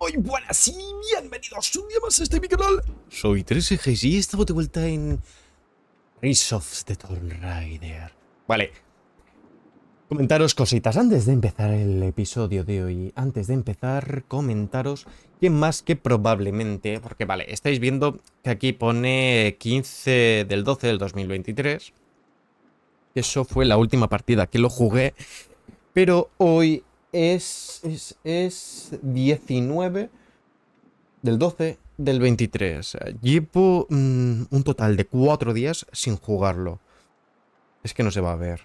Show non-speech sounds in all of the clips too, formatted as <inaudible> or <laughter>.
Muy buenas y bienvenidos un día más a este mi canal. Soy 3G y estamos de vuelta en Rise of the Tomb Raider. Vale. Comentaros cositas antes de empezar el episodio de hoy. Antes de empezar, comentaros que más que probablemente, porque vale, estáis viendo que aquí pone 15 del 12 del 2023. Eso fue la última partida que lo jugué. Pero hoy es, es, es 19 del 12 del 23. Llevo mm, un total de 4 días sin jugarlo. Es que no se va a ver.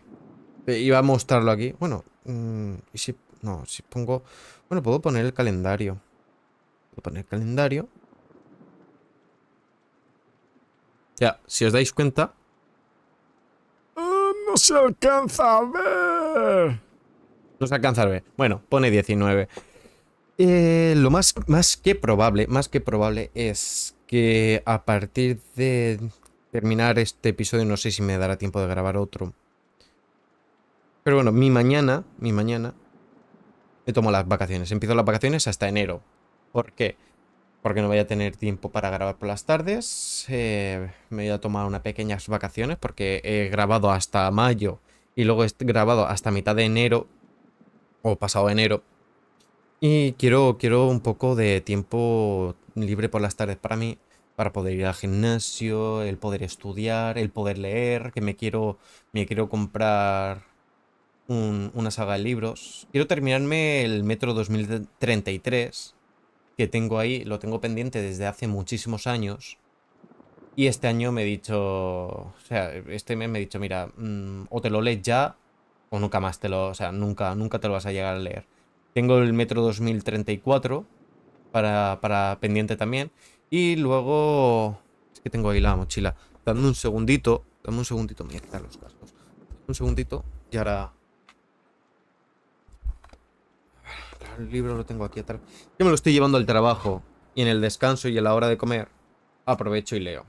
Eh, iba a mostrarlo aquí. Bueno, mm, y si... No, si pongo... Bueno, puedo poner el calendario. Puedo poner el calendario. Ya, si os dais cuenta... ¡Ah, no se alcanza a ver. No se alcanza ver. Bueno, pone 19. Eh, lo más, más que probable, más que probable es que a partir de terminar este episodio, no sé si me dará tiempo de grabar otro. Pero bueno, mi mañana, mi mañana, me tomo las vacaciones. Empiezo las vacaciones hasta enero. ¿Por qué? Porque no voy a tener tiempo para grabar por las tardes. Eh, me voy a tomar unas pequeñas vacaciones porque he grabado hasta mayo y luego he grabado hasta mitad de enero o pasado enero. Y quiero, quiero un poco de tiempo libre por las tardes para mí, para poder ir al gimnasio, el poder estudiar, el poder leer, que me quiero, me quiero comprar una saga de libros. Quiero terminarme el Metro 2033, que tengo ahí, lo tengo pendiente desde hace muchísimos años. Y este año me he dicho, o sea, este mes me he dicho, mira, mm, o te lo lees ya o nunca más te lo, o sea, nunca, nunca te lo vas a llegar a leer. Tengo el Metro 2034 para, para pendiente también. Y luego, es que tengo ahí la mochila. Dame un segundito, dame un segundito, me voy a quitar los cascos. Un segundito y ahora... El libro lo tengo aquí atrás. Yo me lo estoy llevando al trabajo y en el descanso y en la hora de comer aprovecho y leo.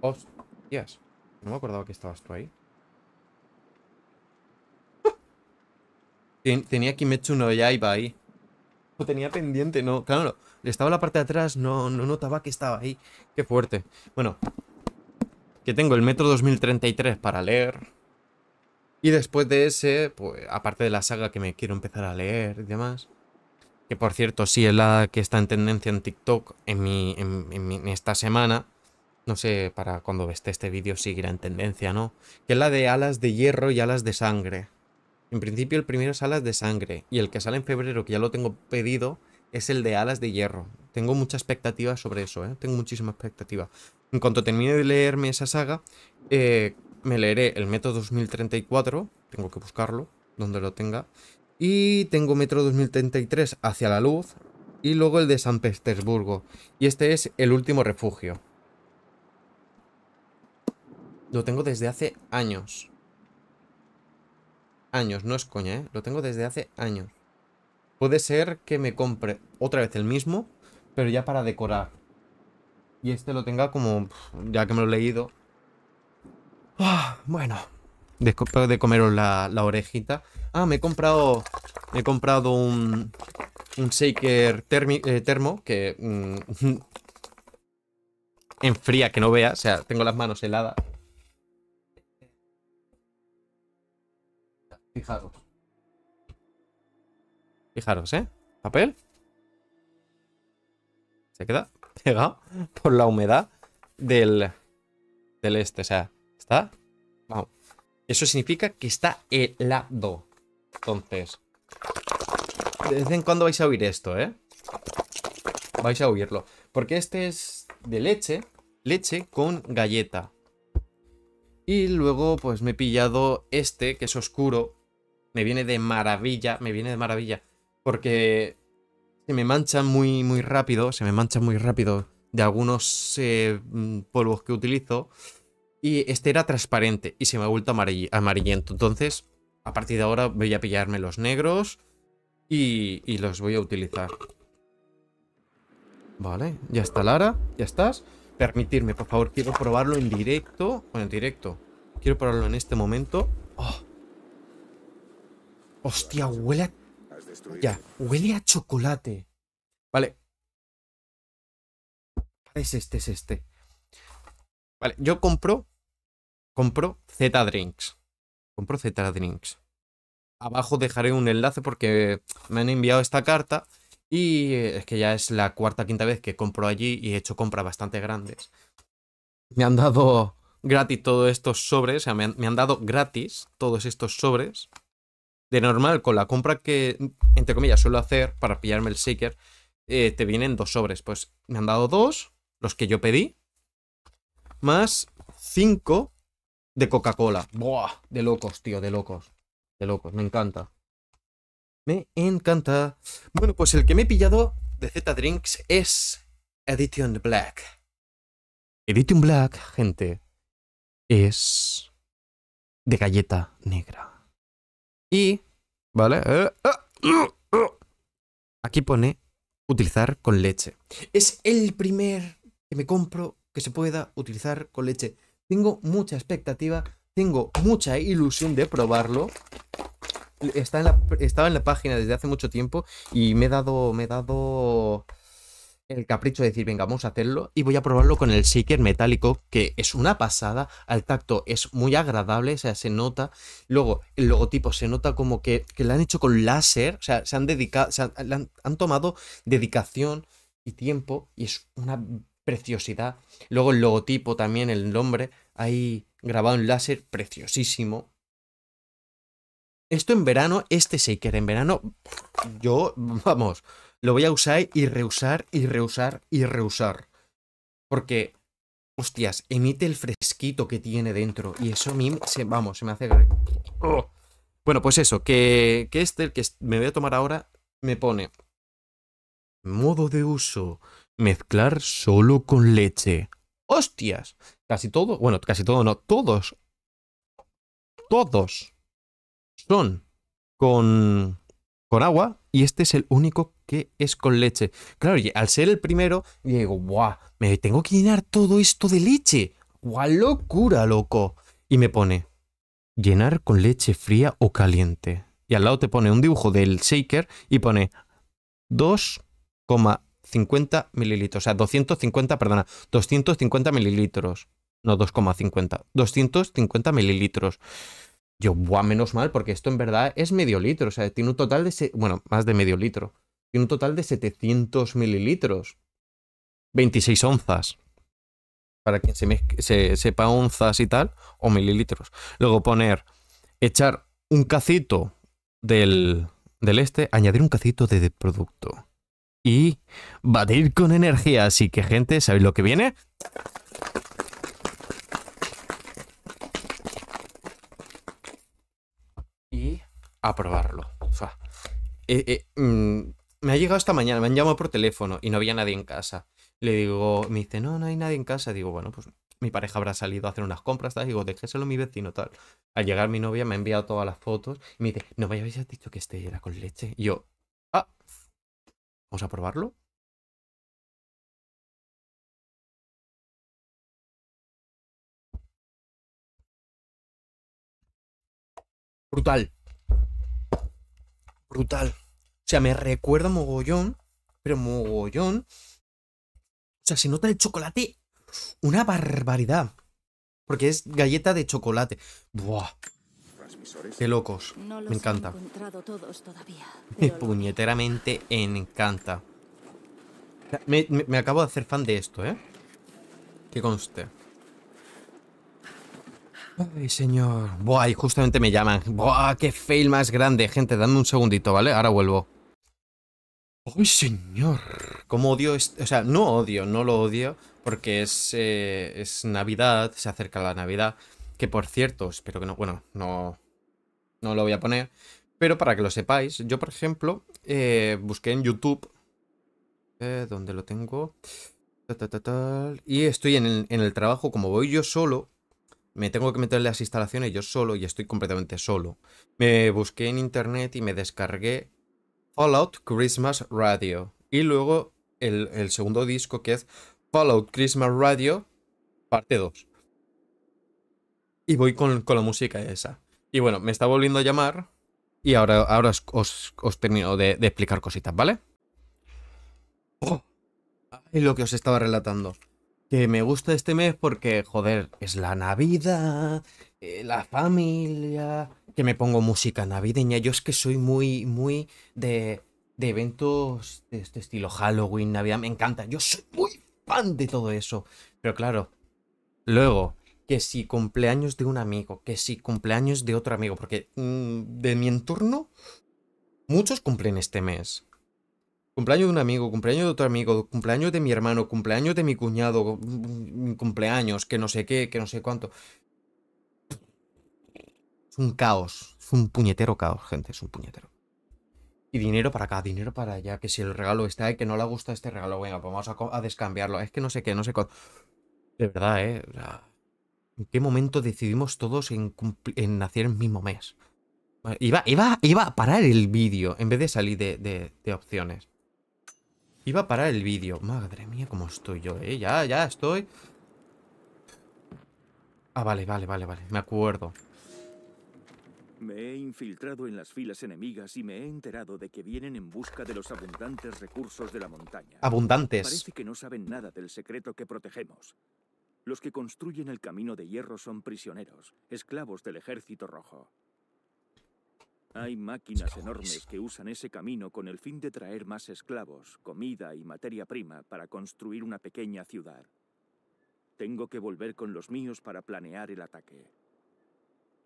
Hostias, no me acordaba que estabas tú ahí. Tenía Kimetsu no Yaiba ahí. Lo tenía pendiente, no. Claro, estaba en la parte de atrás, no, no notaba que estaba ahí. Qué fuerte. Bueno, que tengo el Metro 2033 para leer. Y después de ese, pues, aparte de la saga que me quiero empezar a leer y demás. Que por cierto, sí es la que está en tendencia en TikTok en, mi, en, en esta semana. No sé para cuando esté este vídeo seguirá en tendencia, ¿no? Que es la de alas de hierro y alas de sangre. En principio el primero es alas de sangre y el que sale en febrero, que ya lo tengo pedido, es el de alas de hierro. Tengo mucha expectativa sobre eso, ¿eh? Tengo muchísima expectativa. En cuanto termine de leerme esa saga, eh, me leeré el Metro 2034, tengo que buscarlo, donde lo tenga, y tengo Metro 2033 hacia la luz, y luego el de San Petersburgo. Y este es el último refugio. Lo tengo desde hace años años, no es coña, ¿eh? Lo tengo desde hace años. Puede ser que me compre otra vez el mismo, pero ya para decorar. Y este lo tenga como, ya que me lo he leído. Ah, bueno, después de comeros la, orejita. Ah, me he comprado, me he comprado un, un shaker eh, termo que mm, <laughs> enfría que no vea. O sea, tengo las manos heladas. Fijaros. Fijaros, ¿eh? Papel. Se queda <laughs> pegado por la humedad del, del este. O sea, está... Vamos. Eso significa que está helado. Entonces... De vez en cuando vais a oír esto, ¿eh? Vais a oírlo. Porque este es de leche. Leche con galleta. Y luego pues me he pillado este, que es oscuro, me viene de maravilla, me viene de maravilla. Porque se me mancha muy, muy rápido, se me mancha muy rápido de algunos eh, mm, polvos que utilizo. Y este era transparente y se me ha vuelto amarillento. Entonces, a partir de ahora voy a pillarme los negros y, y los voy a utilizar. Vale, ya está Lara, ya estás. Permitirme, por favor, quiero probarlo en directo. Bueno, en directo. Quiero probarlo en este momento. Oh. Hostia, huele Ya, huele a chocolate. Vale. Es este, es este. Vale, yo compro. Compro Z Drinks. Compro Z Drinks. Abajo dejaré un enlace porque me han enviado esta carta. Y es que ya es la cuarta quinta vez que compro allí y he hecho compras bastante grandes. Me han dado gratis todos estos sobres. O sea, me han, me han dado gratis todos estos sobres. De normal, con la compra que, entre comillas, suelo hacer para pillarme el shaker, eh, te vienen dos sobres. Pues me han dado dos, los que yo pedí, más cinco de Coca-Cola. Buah, de locos, tío, de locos. De locos, me encanta. Me encanta. Bueno, pues el que me he pillado de Z Drinks es Edition Black. Edition Black, gente, es de galleta negra. Y, ¿vale? Eh, eh, aquí pone utilizar con leche. Es el primer que me compro que se pueda utilizar con leche. Tengo mucha expectativa, tengo mucha ilusión de probarlo. Está en estaba en la página desde hace mucho tiempo y me he dado, me he dado el capricho de decir, venga, vamos a hacerlo y voy a probarlo con el shaker metálico, que es una pasada, al tacto es muy agradable, o sea, se nota. Luego, el logotipo se nota como que, que lo han hecho con láser, o sea, se han dedicado, se han, han, tomado dedicación y tiempo y es una preciosidad. Luego el logotipo también, el nombre, ahí grabado en láser, preciosísimo. Esto en verano, este shaker en verano, yo, vamos, lo voy a usar y reusar y reusar y reusar. Porque, hostias, emite el fresquito que tiene dentro. Y eso a mí, se, vamos, se me hace... Oh. Bueno, pues eso, que, que este, el que me voy a tomar ahora, me pone... Modo de uso. Mezclar solo con leche. ¡Hostias! Casi todo, bueno, casi todo no, todos. Todos son con, con agua y este es el único que es con leche. Claro, y al ser el primero, digo, ¡buah! Me tengo que llenar todo esto de leche. ¡Guau, locura, loco! Y me pone, llenar con leche fría o caliente. Y al lado te pone un dibujo del shaker y pone 2,50 mililitros. O sea, 250, perdona, 250 mililitros. No 2,50. 250 mililitros. Yo, buah, menos mal, porque esto en verdad es medio litro. O sea, tiene un total de. Bueno, más de medio litro. Tiene un total de 700 mililitros. 26 onzas. Para quien se, sepa onzas y tal, o mililitros. Luego poner, echar un cacito del, del este, añadir un cacito de, producto. Y batir con energía. Así que, gente, ¿sabéis lo que viene? Y a probarlo. O sea, eh, eh, mm, me ha llegado esta mañana, me han llamado por teléfono y no había nadie en casa. Le digo, me dice, no, no hay nadie en casa. Digo, bueno, pues mi pareja habrá salido a hacer unas compras, tal. Digo, déjeselo a mi vecino, tal. Al llegar mi novia me ha enviado todas las fotos y me dice, no me habéis dicho que este era con leche. Y yo, ah, vamos a probarlo. Brutal. Brutal. O sea, me recuerda mogollón, pero mogollón. O sea, se nota el chocolate una barbaridad. Porque es galleta de chocolate. Buah. Qué locos. me encanta. <laughs> Me puñeteramente encanta. Me, me, acabo de hacer fan de esto, ¿eh? Que conste. Ay, señor. Buah, y justamente me llaman. Buah, qué fail más grande. Gente, dame un segundito, ¿vale? Ahora vuelvo. ¡Ay, señor! ¿Cómo odio esto? O sea, no odio, no lo odio, porque es, eh, es Navidad, se acerca la Navidad. Que por cierto, espero que no, bueno, no, no lo voy a poner. Pero para que lo sepáis, yo por ejemplo, eh, busqué en YouTube. Eh, ¿Dónde lo tengo? y estoy en el, en el trabajo, como voy yo solo, me tengo que meter las instalaciones yo solo y estoy completamente solo. Me busqué en internet y me descargué Fallout Christmas Radio. Y luego el, segundo disco que es Fallout Christmas Radio, parte 2. Y voy con, la música esa. Y bueno, me está volviendo a llamar Y ahora, ahora os, os, termino de, explicar cositas, ¿vale? Oh. Ay, lo que os estaba relatando. Que me gusta este mes porque, joder, es la Navidad, eh, la familia, que me pongo música navideña. Yo es que soy muy, muy de, de eventos de este estilo, Halloween, Navidad, me encanta. Yo soy muy fan de todo eso. Pero claro, luego, que si cumpleaños de un amigo, que si cumpleaños de otro amigo, porque mm, de mi entorno, muchos cumplen este mes. Cumpleaños de un amigo, cumpleaños de otro amigo, cumpleaños de mi hermano, cumpleaños de mi cuñado, mm, mm, cumpleaños, que no sé qué, que no sé cuánto. Es un caos, es un puñetero caos, gente, es un puñetero. Y dinero para acá, dinero para allá, que si el regalo está y que no le gusta este regalo, venga, pues vamos a, descambiarlo. Es que no sé qué, no sé cuánto. De verdad, ¿eh? ¿En qué momento decidimos todos en, en el mismo mes? Iba, iba, iba a parar el vídeo en vez de salir de, de, de, opciones. Iba a parar el vídeo. Madre mía, cómo estoy yo, ¿eh? Ya, ya estoy. Ah, vale, vale, vale, vale. Me acuerdo. Me he infiltrado en las filas enemigas y me he enterado de que vienen en busca de los abundantes recursos de la montaña. Abundantes. Parece que no saben nada del secreto que protegemos. Los que construyen el camino de hierro son prisioneros, esclavos del ejército rojo. Hay máquinas enormes que usan ese camino con el fin de traer más esclavos, comida y materia prima para construir una pequeña ciudad. Tengo que volver con los míos para planear el ataque.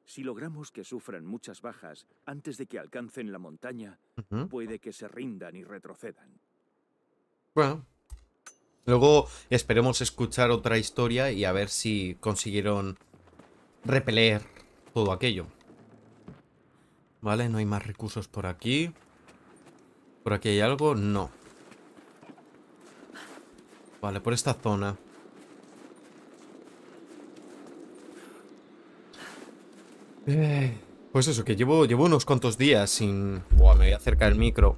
Si logramos que sufran muchas bajas antes de que alcancen la montaña, uh -huh. puede que se rindan y retrocedan. Bueno, luego esperemos escuchar otra historia y a ver si consiguieron repeler todo aquello. Vale, no hay más recursos por aquí. ¿Por aquí hay algo? No. Vale, por esta zona. Pues eso, que llevo, llevo unos cuantos días sin... Buah, me voy a acercar el micro.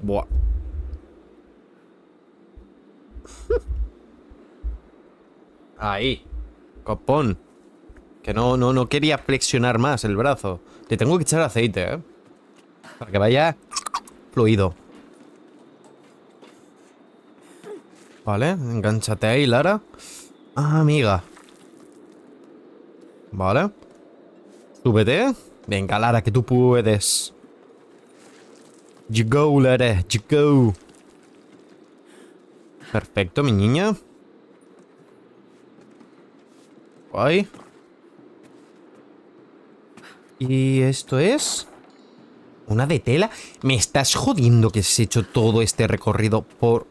Buah. <laughs> Ahí. Copón. Que no, no, no quería flexionar más el brazo. Le tengo que echar aceite, ¿eh? Para que vaya fluido. Vale, enganchate ahí, Lara. Ah, amiga. Vale. Súbete. Venga, Lara, que tú puedes. You go, Lara, you go. Perfecto, mi niña. Guay. ¿Y esto es? ¿Una de tela? ¿Me estás jodiendo que has hecho todo este recorrido por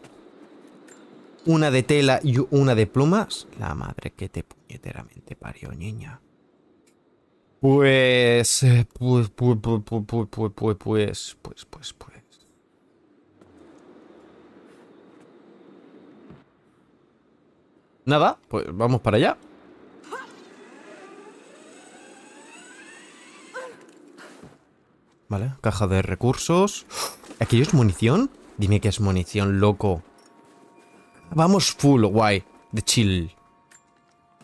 una de tela y una de plumas? La madre que te puñeteramente parió, niña. Pues, pues, pues, pues, pues, pues, pues, pues, pues, pues, pues, pues. Nada, pues vamos para allá. Vale, caja de recursos. ¿Aquello es munición? Dime que es munición, loco. Vamos full, guay. De chill.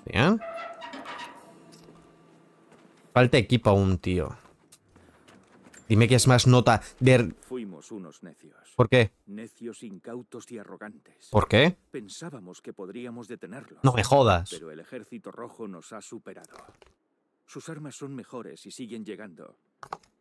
Bien. Falta equipo aún, tío. Dime que es más nota de... Fuimos unos necios. ¿Por qué? Necios, incautos y arrogantes. ¿Por qué? Pensábamos que podríamos detenerlos. No me jodas. Pero el ejército rojo nos ha superado. Sus armas son mejores y siguen llegando.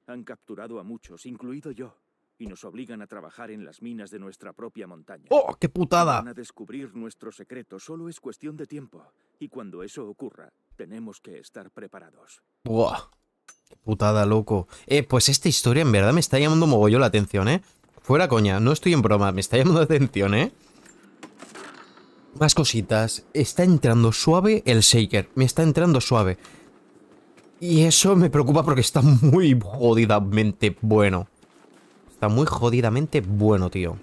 Han capturado a muchos, incluido yo, y nos obligan a trabajar en las minas de nuestra propia montaña. ¡Oh, qué putada! Van a descubrir nuestro secreto, solo es cuestión de tiempo. Y cuando eso ocurra, tenemos que estar preparados. ¡Buah! ¡Qué putada, loco! Eh, pues esta historia en verdad me está llamando mogollón la atención, ¿eh? Fuera coña, no estoy en broma, me está llamando la atención, ¿eh? Más cositas. Está entrando suave el shaker. Me está entrando suave. Y eso me preocupa porque está muy jodidamente bueno. Está muy jodidamente bueno, tío.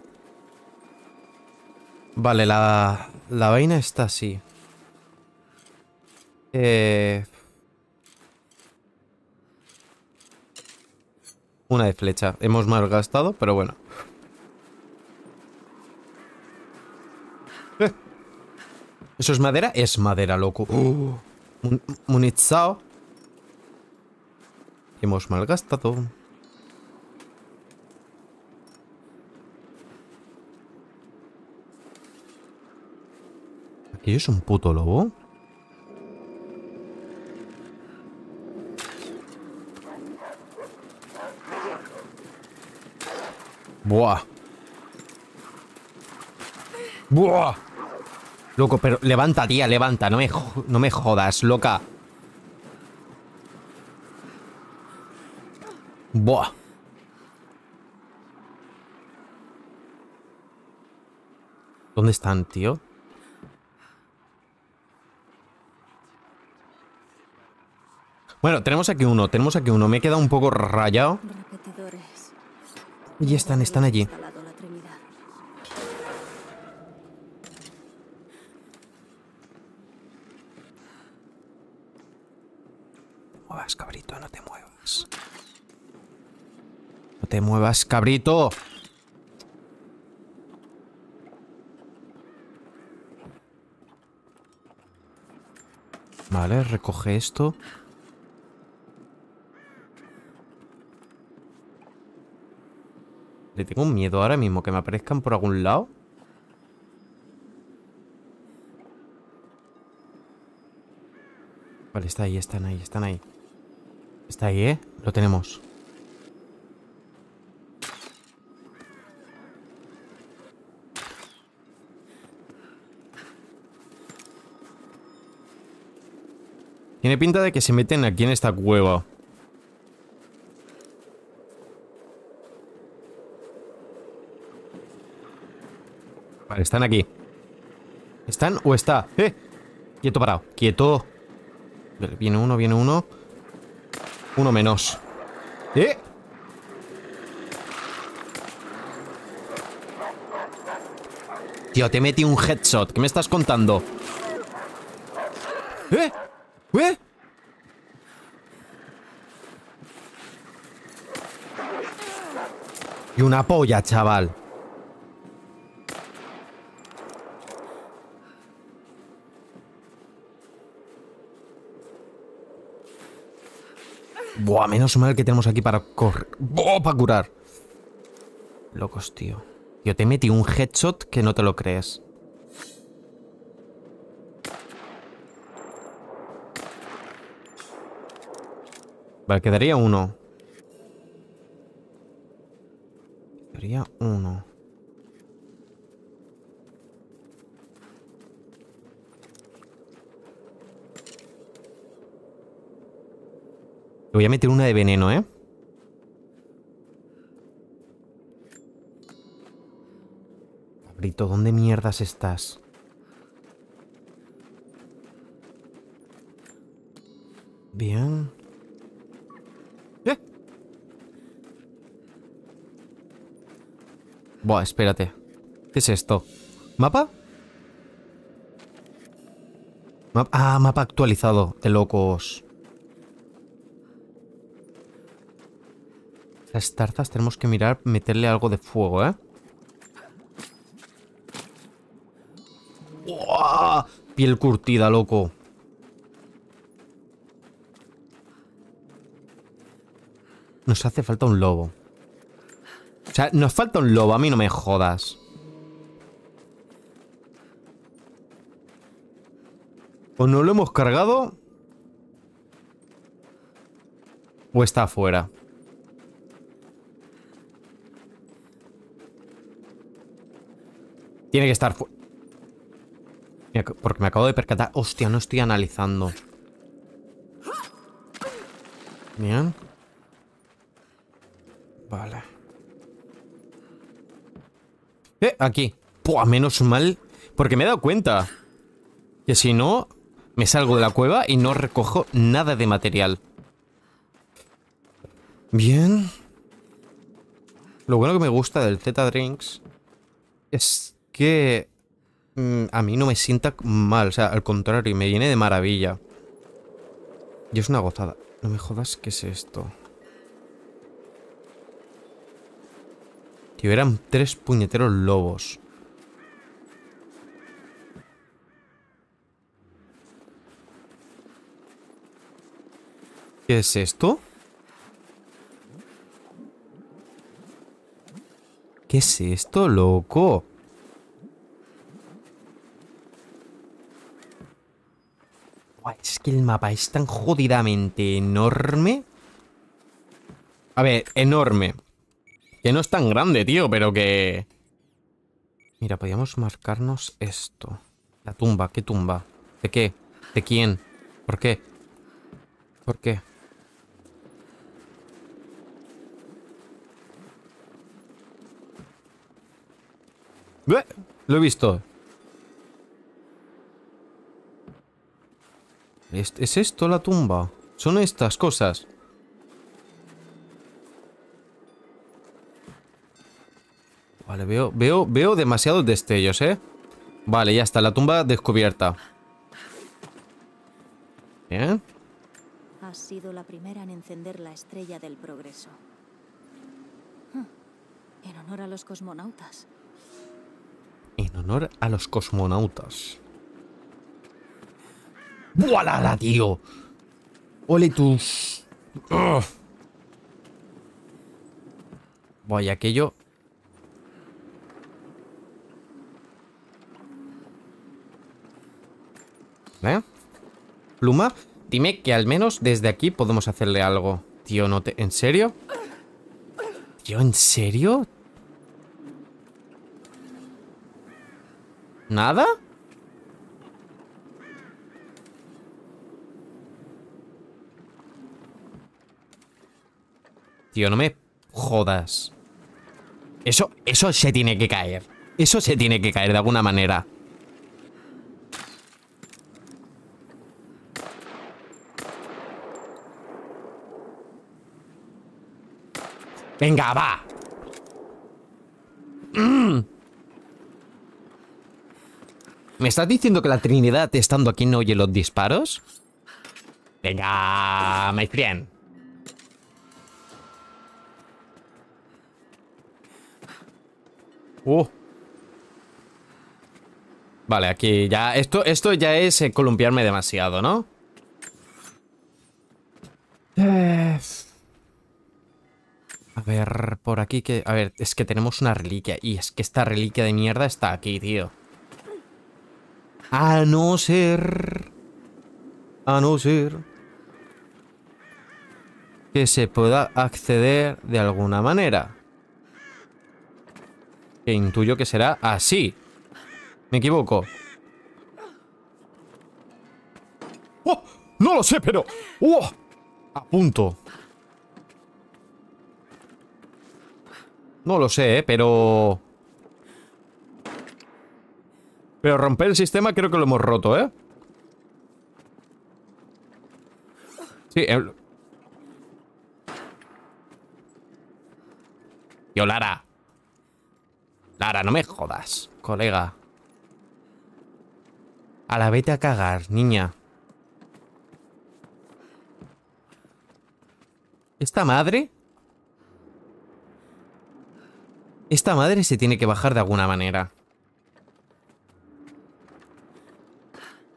Vale, la, la vaina está así. Eh... Una de flecha. Hemos malgastado, pero bueno. Eh. ¿Eso es madera? Es madera, loco. Uh, munizado. hemos malgastado. ¿Aquello es un puto lobo? Buah. Buah. Loco, pero levanta, tía, levanta. No me, no me jodas, loca. Buah. ¿Dónde están, tío? Bueno, tenemos aquí uno, tenemos aquí uno. Me he quedado un poco rayado. Y están, están allí. Muevas, cabrito, no te muevas. No te muevas, cabrito. Vale, recoge esto. Le tengo un miedo ahora mismo que me aparezcan por algún lado. Vale, está ahí, están ahí, están ahí. Está ahí, ¿eh? Lo tenemos. Tiene pinta de que se meten aquí en esta cueva. Vale, están aquí. ¿Están o está? ¡Eh! Quieto parado, quieto. Viene uno, viene uno. Uno menos. ¡Eh! Tío, te metí un headshot. ¿Qué me estás contando? ¿Eh? ¿Eh? Y una polla, chaval. Buah, menos mal que tenemos aquí para correr. Buah, para curar. Locos, tío. Yo te metí un headshot que no te lo crees. Vale, quedaría uno. Quedaría uno. Le voy a meter una de veneno, ¿eh? Cabrito, ¿dónde mierdas estás? Bien. ¿Eh? Buah, espérate. ¿Qué es esto? ¿Mapa? Map- ah, mapa actualizado. De locos. Las tarzas tenemos que mirar, meterle algo de fuego, ¿eh? ¡Uah! Piel curtida, loco. Nos hace falta un lobo. O sea, nos falta un lobo, a mí no me jodas. O no lo hemos cargado. O está afuera. Tiene que estar Porque me acabo de percatar. Hostia, no estoy analizando. Bien. Vale. Eh, aquí. Puah, menos mal. Porque me he dado cuenta. Que si no, me salgo de la cueva y no recojo nada de material. Bien. Lo bueno que me gusta del Z Drinks es que mm, a mí no me sienta mal, o sea, al contrario, me viene de maravilla. Y es una gozada. No me jodas, ¿qué es esto? Tío, eran tres puñeteros lobos. ¿Qué es esto? ¿Qué es esto, loco? Es que el mapa es tan jodidamente enorme. A ver, enorme. Que no es tan grande, tío, pero que... Mira, podríamos marcarnos esto. La tumba, ¿qué tumba? ¿De qué? ¿De quién? ¿Por qué? ¿Por qué? Lo he visto. ¿Es, ¿Es esto la tumba? Son estas cosas. Vale, veo, veo, veo demasiados destellos, ¿eh? Vale, ya está, la tumba descubierta. Bien. Has sido la primera en encender la estrella del progreso. Ah, En honor a los cosmonautas. En honor a los cosmonautas. ¡Voilà, tío! ¡Ole tus! Ugh. Voy, aquello... ¿Eh? Pluma, dime que al menos desde aquí podemos hacerle algo. Tío, no te... ¿En serio? Tío, ¿en serio? ¿Nada? Tío, no me jodas. Eso, eso se tiene que caer. Eso se tiene que caer de alguna manera. Venga, va. Mm. ¿Me estás diciendo que la Trinidad estando aquí no oye los disparos? Venga, my friend. Uh. Vale, aquí ya... Esto, esto ya es eh, columpiarme demasiado, ¿no? Eh, A ver, por aquí que... A ver, es que tenemos una reliquia. Y es que esta reliquia de mierda está aquí, tío. A no ser... A no ser... Que se pueda acceder de alguna manera. Que intuyo que será así. ¿Me equivoco? ¡Oh! No lo sé, pero... ¡Oh! A punto. No lo sé, ¿eh? pero... Pero romper el sistema creo que lo hemos roto, ¿eh? Sí, el... Tío, Lara. Lara, no me jodas, colega. A la vete a cagar, niña. ¿Esta madre? Esta madre se tiene que bajar de alguna manera.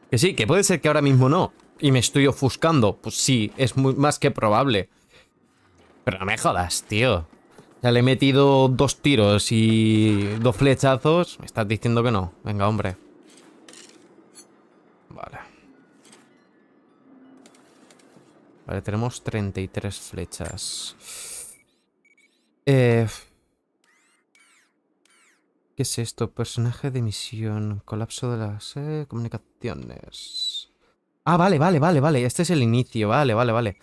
Que sí, que puede ser que ahora mismo no. Y me estoy ofuscando. Pues sí, es más que probable. Pero no me jodas, tío. Ya le he metido dos tiros y dos flechazos. Me estás diciendo que no. Venga, hombre. Vale. Vale, tenemos 33 flechas. Eh... ¿Qué es esto? Personaje de misión. Colapso de las eh, comunicaciones. Ah, vale, vale, vale, vale. Este es el inicio. Vale, vale, vale.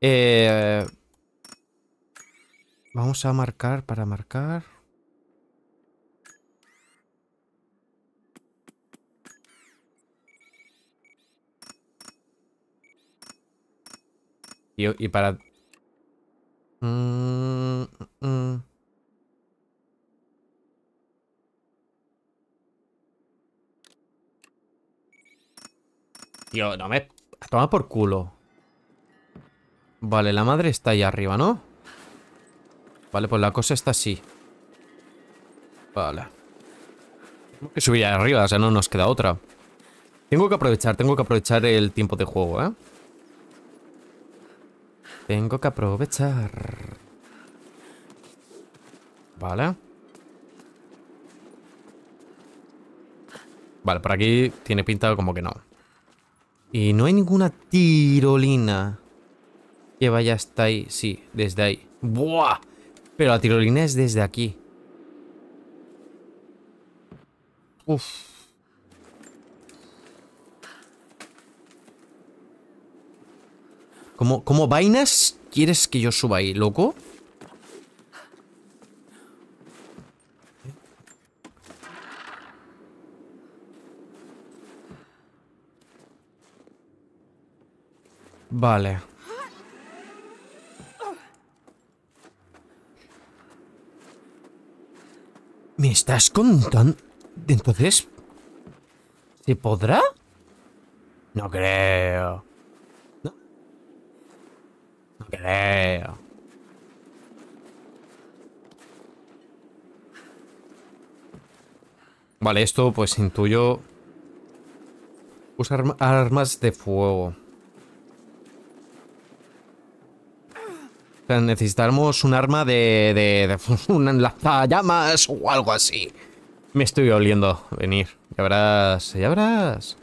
Eh... Vamos a marcar para marcar. Y, y para... Mm, mm, mm. Tío, no me... Toma por culo. Vale, la madre está ahí arriba, ¿no? Vale, pues la cosa está así. Vale. Tengo que subir ahí arriba, o sea, no nos queda otra. Tengo que aprovechar, tengo que aprovechar el tiempo de juego, ¿eh? Tengo que aprovechar. Vale. Vale, por aquí tiene pinta como que no. Y no hay ninguna tirolina que vaya hasta ahí. Sí, desde ahí. ¡Buah! Pero la tirolina es desde aquí. Uf. ¿Cómo, ¿Cómo vainas quieres que yo suba ahí, loco? Vale. ¿Me estás contando? Entonces... ¿Se podrá? No creo. No. Creo. Vale, esto pues intuyo... Usar armas de fuego. Necesitamos un arma de, de, de <laughs> un lanzallamas o algo así. Me estoy oliendo venir. Ya verás, ya verás.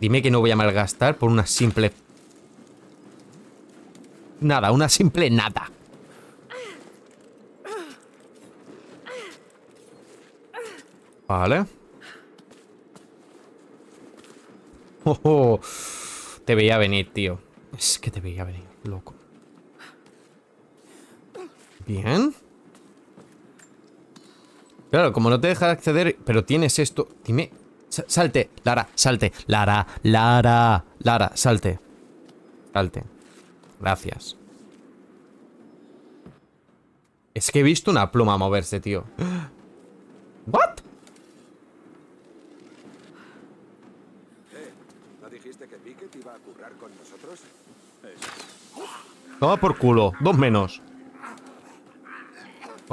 Dime que no voy a malgastar por una simple... Nada, una simple nada. Vale. <laughs> Oh, oh. Te veía venir, tío. Es que te veía venir, loco. Bien. Claro, como no te deja acceder, pero tienes esto. Dime. Salte, Lara, salte. Lara, Lara, Lara, salte. Salte. Gracias. Es que he visto una pluma moverse, tío. ¿What? ¿No dijiste que Pickett iba a currar con nosotros? Toma por culo. Dos menos.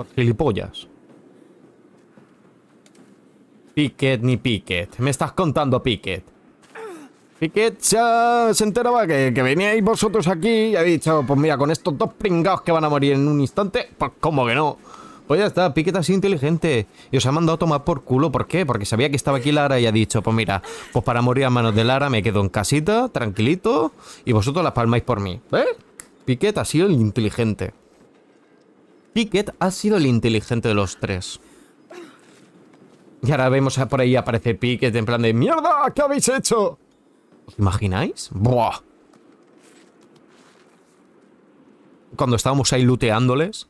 Por gilipollas. Piquet ni Piquet. Me estás contando Piquet. Piquet ya se enteraba que, veníais vosotros aquí y ha dicho, pues mira, con estos dos pringados que van a morir en un instante, pues como que no. Pues ya está, Piquet ha sido inteligente. Y os ha mandado a tomar por culo. ¿Por qué? Porque sabía que estaba aquí Lara y ha dicho, pues mira, pues para morir a manos de Lara me quedo en casita, tranquilito, y vosotros las palmáis por mí. ¿Ves? Piquet ha sido el inteligente. Piquet ha sido el inteligente de los tres. Y ahora vemos a- por ahí aparece Piquet en plan de ¡Mierda! ¿Qué habéis hecho? ¿Os imagináis? ¡Buah! Cuando estábamos ahí looteándoles.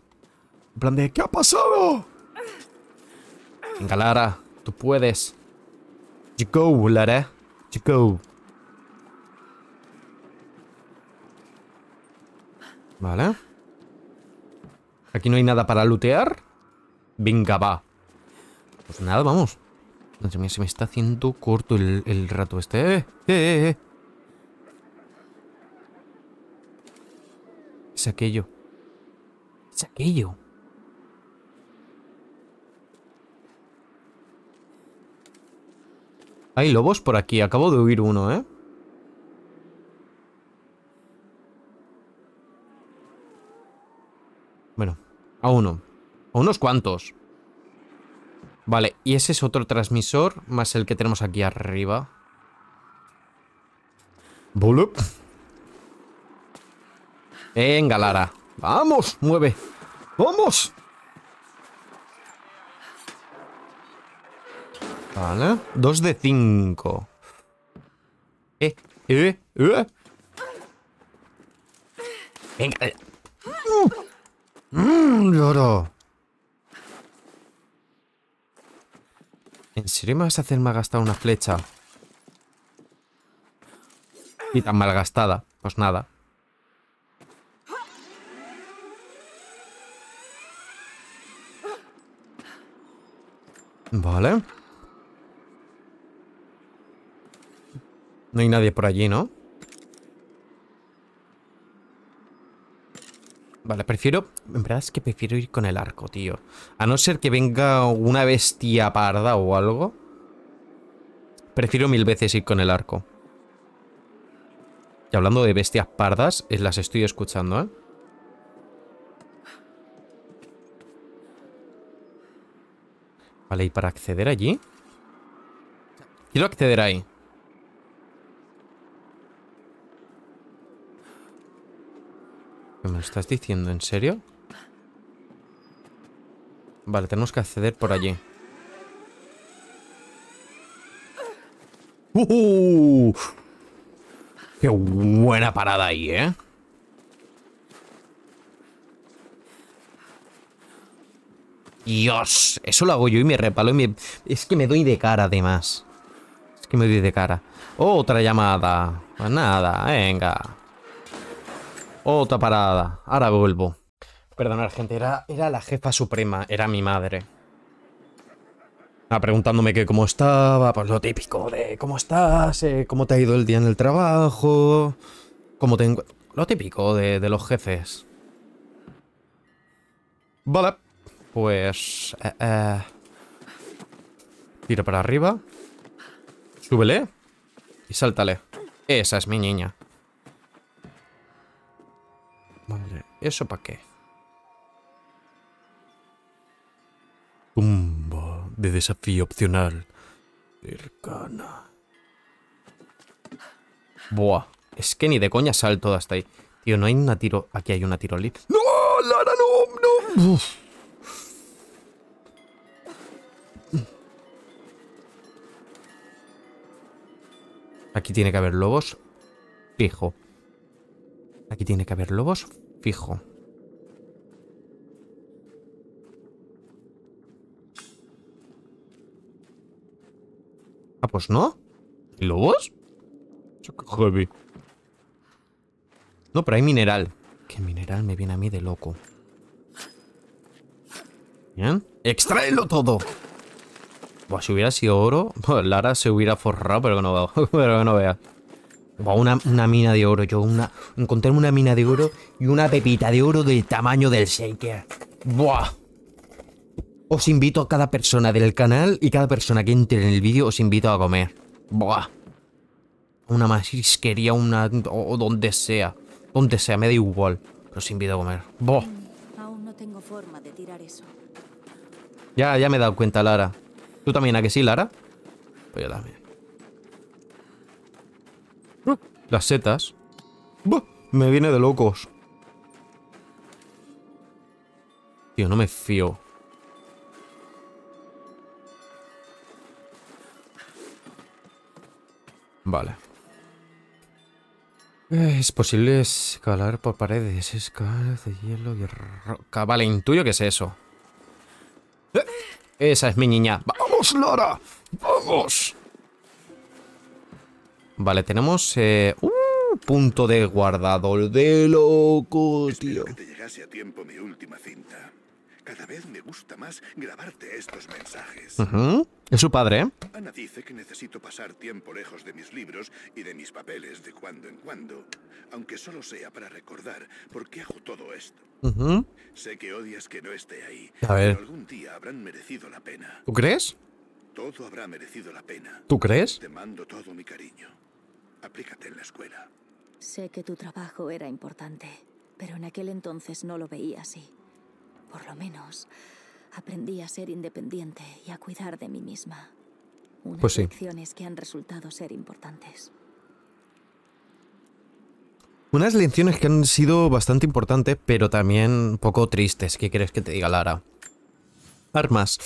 En plan de ¿Qué ha pasado? Venga, Lara, tú puedes. You go, Lara. You go. Vale. Aquí no hay nada para lootear. Venga, va. Pues nada, vamos. Madre mía, se me está haciendo corto el, el rato este. Eh, eh, eh, eh. Es aquello. Es aquello. Hay lobos por aquí. Acabo de oír uno, ¿eh? Bueno, a uno. A unos cuantos. Vale, y ese es otro transmisor, más el que tenemos aquí arriba. Bulup. Venga, Lara. ¡Vamos! ¡Mueve! ¡Vamos! Vale. Dos de cinco. Eh, eh, eh. Venga. eh. Mmm, lloro. ¿En serio me vas a hacer malgastar una flecha? Y tan malgastada. Pues nada. Vale. No hay nadie por allí, ¿no? Vale, prefiero... En verdad es que prefiero ir con el arco, tío. A no ser que venga una bestia parda o algo. Prefiero mil veces ir con el arco. Y hablando de bestias pardas, eh, las estoy escuchando, ¿eh? Vale, ¿y para acceder allí? Quiero acceder ahí. Me lo estás diciendo? ¿En serio? Vale, tenemos que acceder por allí. ¡Uh! ¡Qué buena parada ahí, eh! Dios, eso lo hago yo y me repalo y me... Es que me doy de cara además. Es que me doy de cara. Otra llamada. Pues nada, venga. Otra parada. Ahora vuelvo. Perdonad, gente, era, la jefa suprema, era mi madre. Ah, preguntándome que cómo estaba, pues lo típico de cómo estás, eh, cómo te ha ido el día en el trabajo, cómo te. Lo típico de, de los jefes. Vale. Pues... Eh, eh. Tira para arriba. Súbele. Y sáltale. Esa es mi niña. ¿Eso para qué? Tumba de desafío opcional. Cercana. Buah. Es que ni de coña salto hasta ahí. Tío, no hay una tiro... Aquí hay una tirolina. ¡No! ¡Lara, no! ¡No! Uf. Aquí tiene que haber lobos. Fijo. Aquí tiene que haber lobos. Fijo. Ah, pues no. ¿Y ¿Lobos? No, pero hay mineral. ¿Qué mineral me viene a mí de loco? Bien. ¡Extráelo todo! Buah, si hubiera sido oro, <laughs> Lara se hubiera forrado, pero que no veo. <laughs> pero que no vea. Una, una mina de oro. Yo una, encontré una mina de oro y una pepita de oro del tamaño del shaker. Buah. Os invito a cada persona del canal y cada persona que entre en el vídeo os invito a comer. Buah. Una marisquería, una... o donde sea. Donde sea, me da igual. Pero os invito a comer. Buah. Aún no tengo forma de tirar eso. Ya, ya me he dado cuenta, Lara. ¿Tú también, a que sí, Lara? Pues yo también. Uh, Las setas. Buah, Me viene de locos. Tío, no me fío. Vale. Eh, Es posible escalar por paredes, escalas de hielo y roca. Vale, intuyo que es eso. Eh, Esa es mi niña. ¡Vamos, Lara! ¡Vamos! Vale, tenemos... Eh, uh, punto de guardado. De loco, tío. Espero que te llegase a tiempo mi última cinta. Cada vez me gusta más grabarte estos mensajes. Ujú. Es su padre, ¿eh? Ana dice que necesito pasar tiempo lejos de mis libros y de mis papeles de cuando en cuando, aunque solo sea para recordar por qué hago todo esto. Sé que odias que no esté ahí, A ver. pero algún día habrán merecido la pena. ¿Tú crees? Todo habrá merecido la pena. ¿Tú crees? Te mando todo mi cariño. Aplícate en la escuela. Sé que tu trabajo era importante, pero en aquel entonces no lo veía así. Por lo menos aprendí a ser independiente y a cuidar de mí misma. Unas Pues sí. lecciones que han resultado ser importantes. Unas lecciones que han sido bastante importantes, pero también un poco tristes. ¿Qué quieres que te diga, Lara? Armas.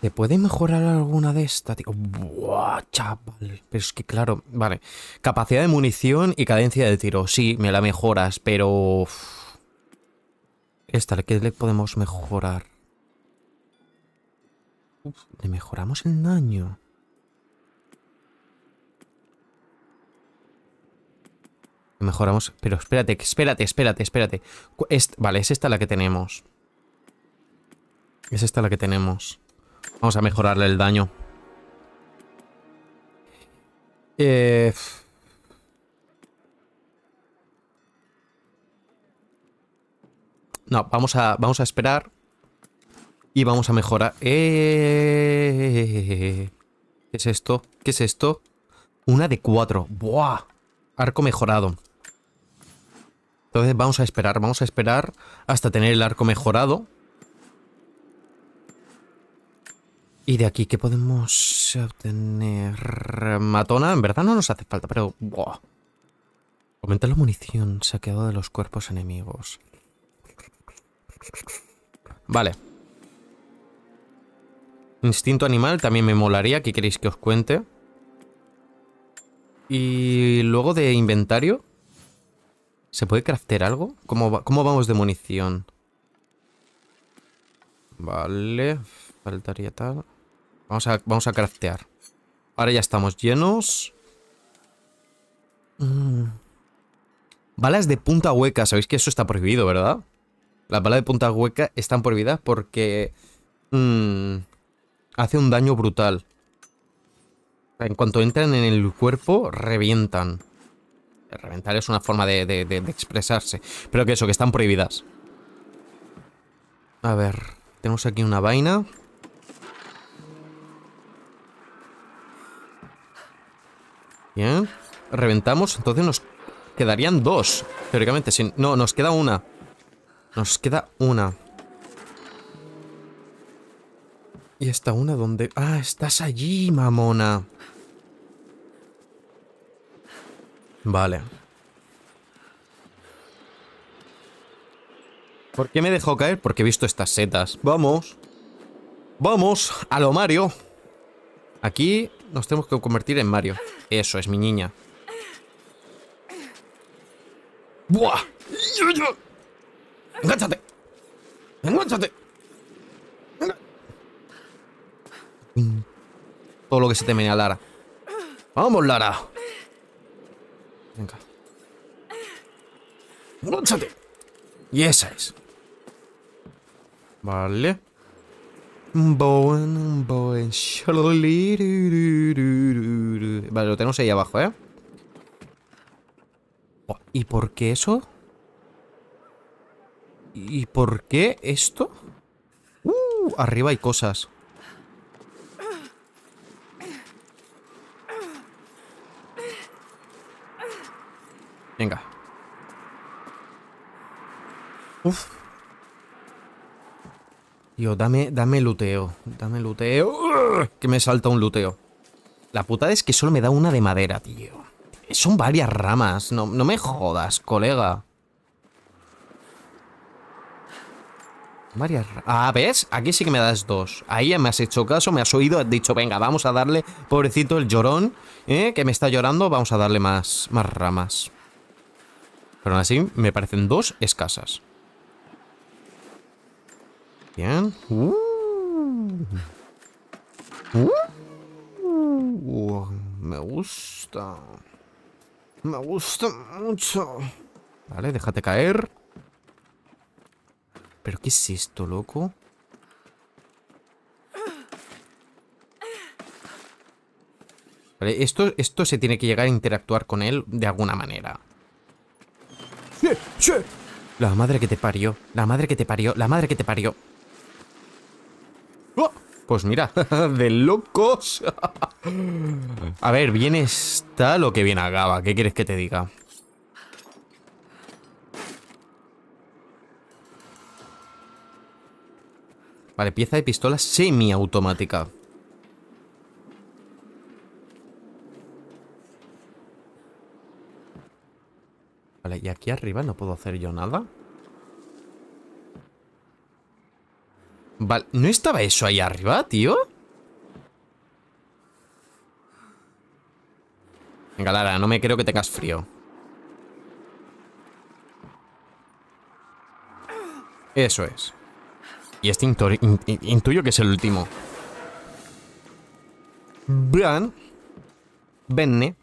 ¿Se puede mejorar alguna de estas? Buah, chaval. Pero es que, claro, vale. Capacidad de munición y cadencia de tiro. Sí, me la mejoras, pero... Esta, ¿qué le podemos mejorar? Uf, le mejoramos el daño. Mejoramos. Pero espérate, espérate, espérate, espérate. Vale, es esta la que tenemos. Es esta la que tenemos. Vamos a mejorarle el daño. Eh... No, vamos a, vamos a esperar. Y vamos a mejorar. Eh... ¿Qué es esto? ¿Qué es esto? Una de cuatro. ¡Buah! Arco mejorado. Entonces vamos a esperar, vamos a esperar hasta tener el arco mejorado. ¿Y de aquí qué podemos obtener? Matona, en verdad no nos hace falta, pero... Buah. Aumenta la munición saqueado de los cuerpos enemigos. Vale. Instinto animal también me molaría. ¿Qué queréis que os cuente? Y luego de inventario. ¿Se puede craftear algo? ¿Cómo, cómo vamos de munición? Vale. Faltaría tal. Vamos a, vamos a craftear. Ahora ya estamos llenos. Mm. Balas de punta hueca. Sabéis que eso está prohibido, ¿verdad? Las balas de punta hueca están prohibidas porque... mm, hace un daño brutal. En cuanto entran en el cuerpo, revientan. Reventar es una forma de, de- de- de expresarse. Pero que eso, que están prohibidas. A ver, tenemos aquí una vaina. Bien. Reventamos, entonces nos quedarían dos. Teóricamente, sin... No, nos queda una. Nos queda una. ¿Y esta una dónde? Ah, estás allí, mamona. Vale. ¿Por qué me dejó caer? Porque he visto estas setas. Vamos. Vamos, a lo Mario. Aquí nos tenemos que convertir en Mario. Eso es, mi niña. ¡Buah! ¡Engánchate! ¡Engánchate! Todo lo que se te menea, Lara. ¡Vamos, Lara! Venga. ¡Engánchate! Y esa es. Vale. Un buen. Vale, lo tenemos ahí abajo, ¿eh? ¿Y por qué eso? ¿Y por qué esto? Uh, arriba hay cosas. Venga. Uf. Tío, dame, dame luteo. Dame luteo. Que me salta un luteo. La putada es que solo me da una de madera, tío. Son varias ramas. No, no me jodas, colega. Varias Ah, ¿ves? Aquí sí que me das dos. Ahí ya me has hecho caso, me has oído, has dicho, venga, vamos a darle, pobrecito el llorón, ¿eh? que me está llorando, vamos a darle más, más ramas. Pero aún así, me parecen dos escasas. Bien. Uh. Uh, me gusta. Me gusta mucho. Vale, déjate caer. ¿Pero qué es esto, loco? Vale, esto, esto se tiene que llegar a interactuar con él de alguna manera. La madre que te parió. La madre que te parió. La madre que te parió. Pues mira, <laughs> de locos. A ver, bien está lo que bien acaba. ¿Qué quieres que te diga? Vale, pieza de pistola semiautomática. Vale, y aquí arriba no puedo hacer yo nada. Vale, ¿no estaba eso ahí arriba, tío? Venga, Lara, no me creo que tengas frío. Eso es. Y este intu- in- in- intuyo que es el último. Bran. Benne.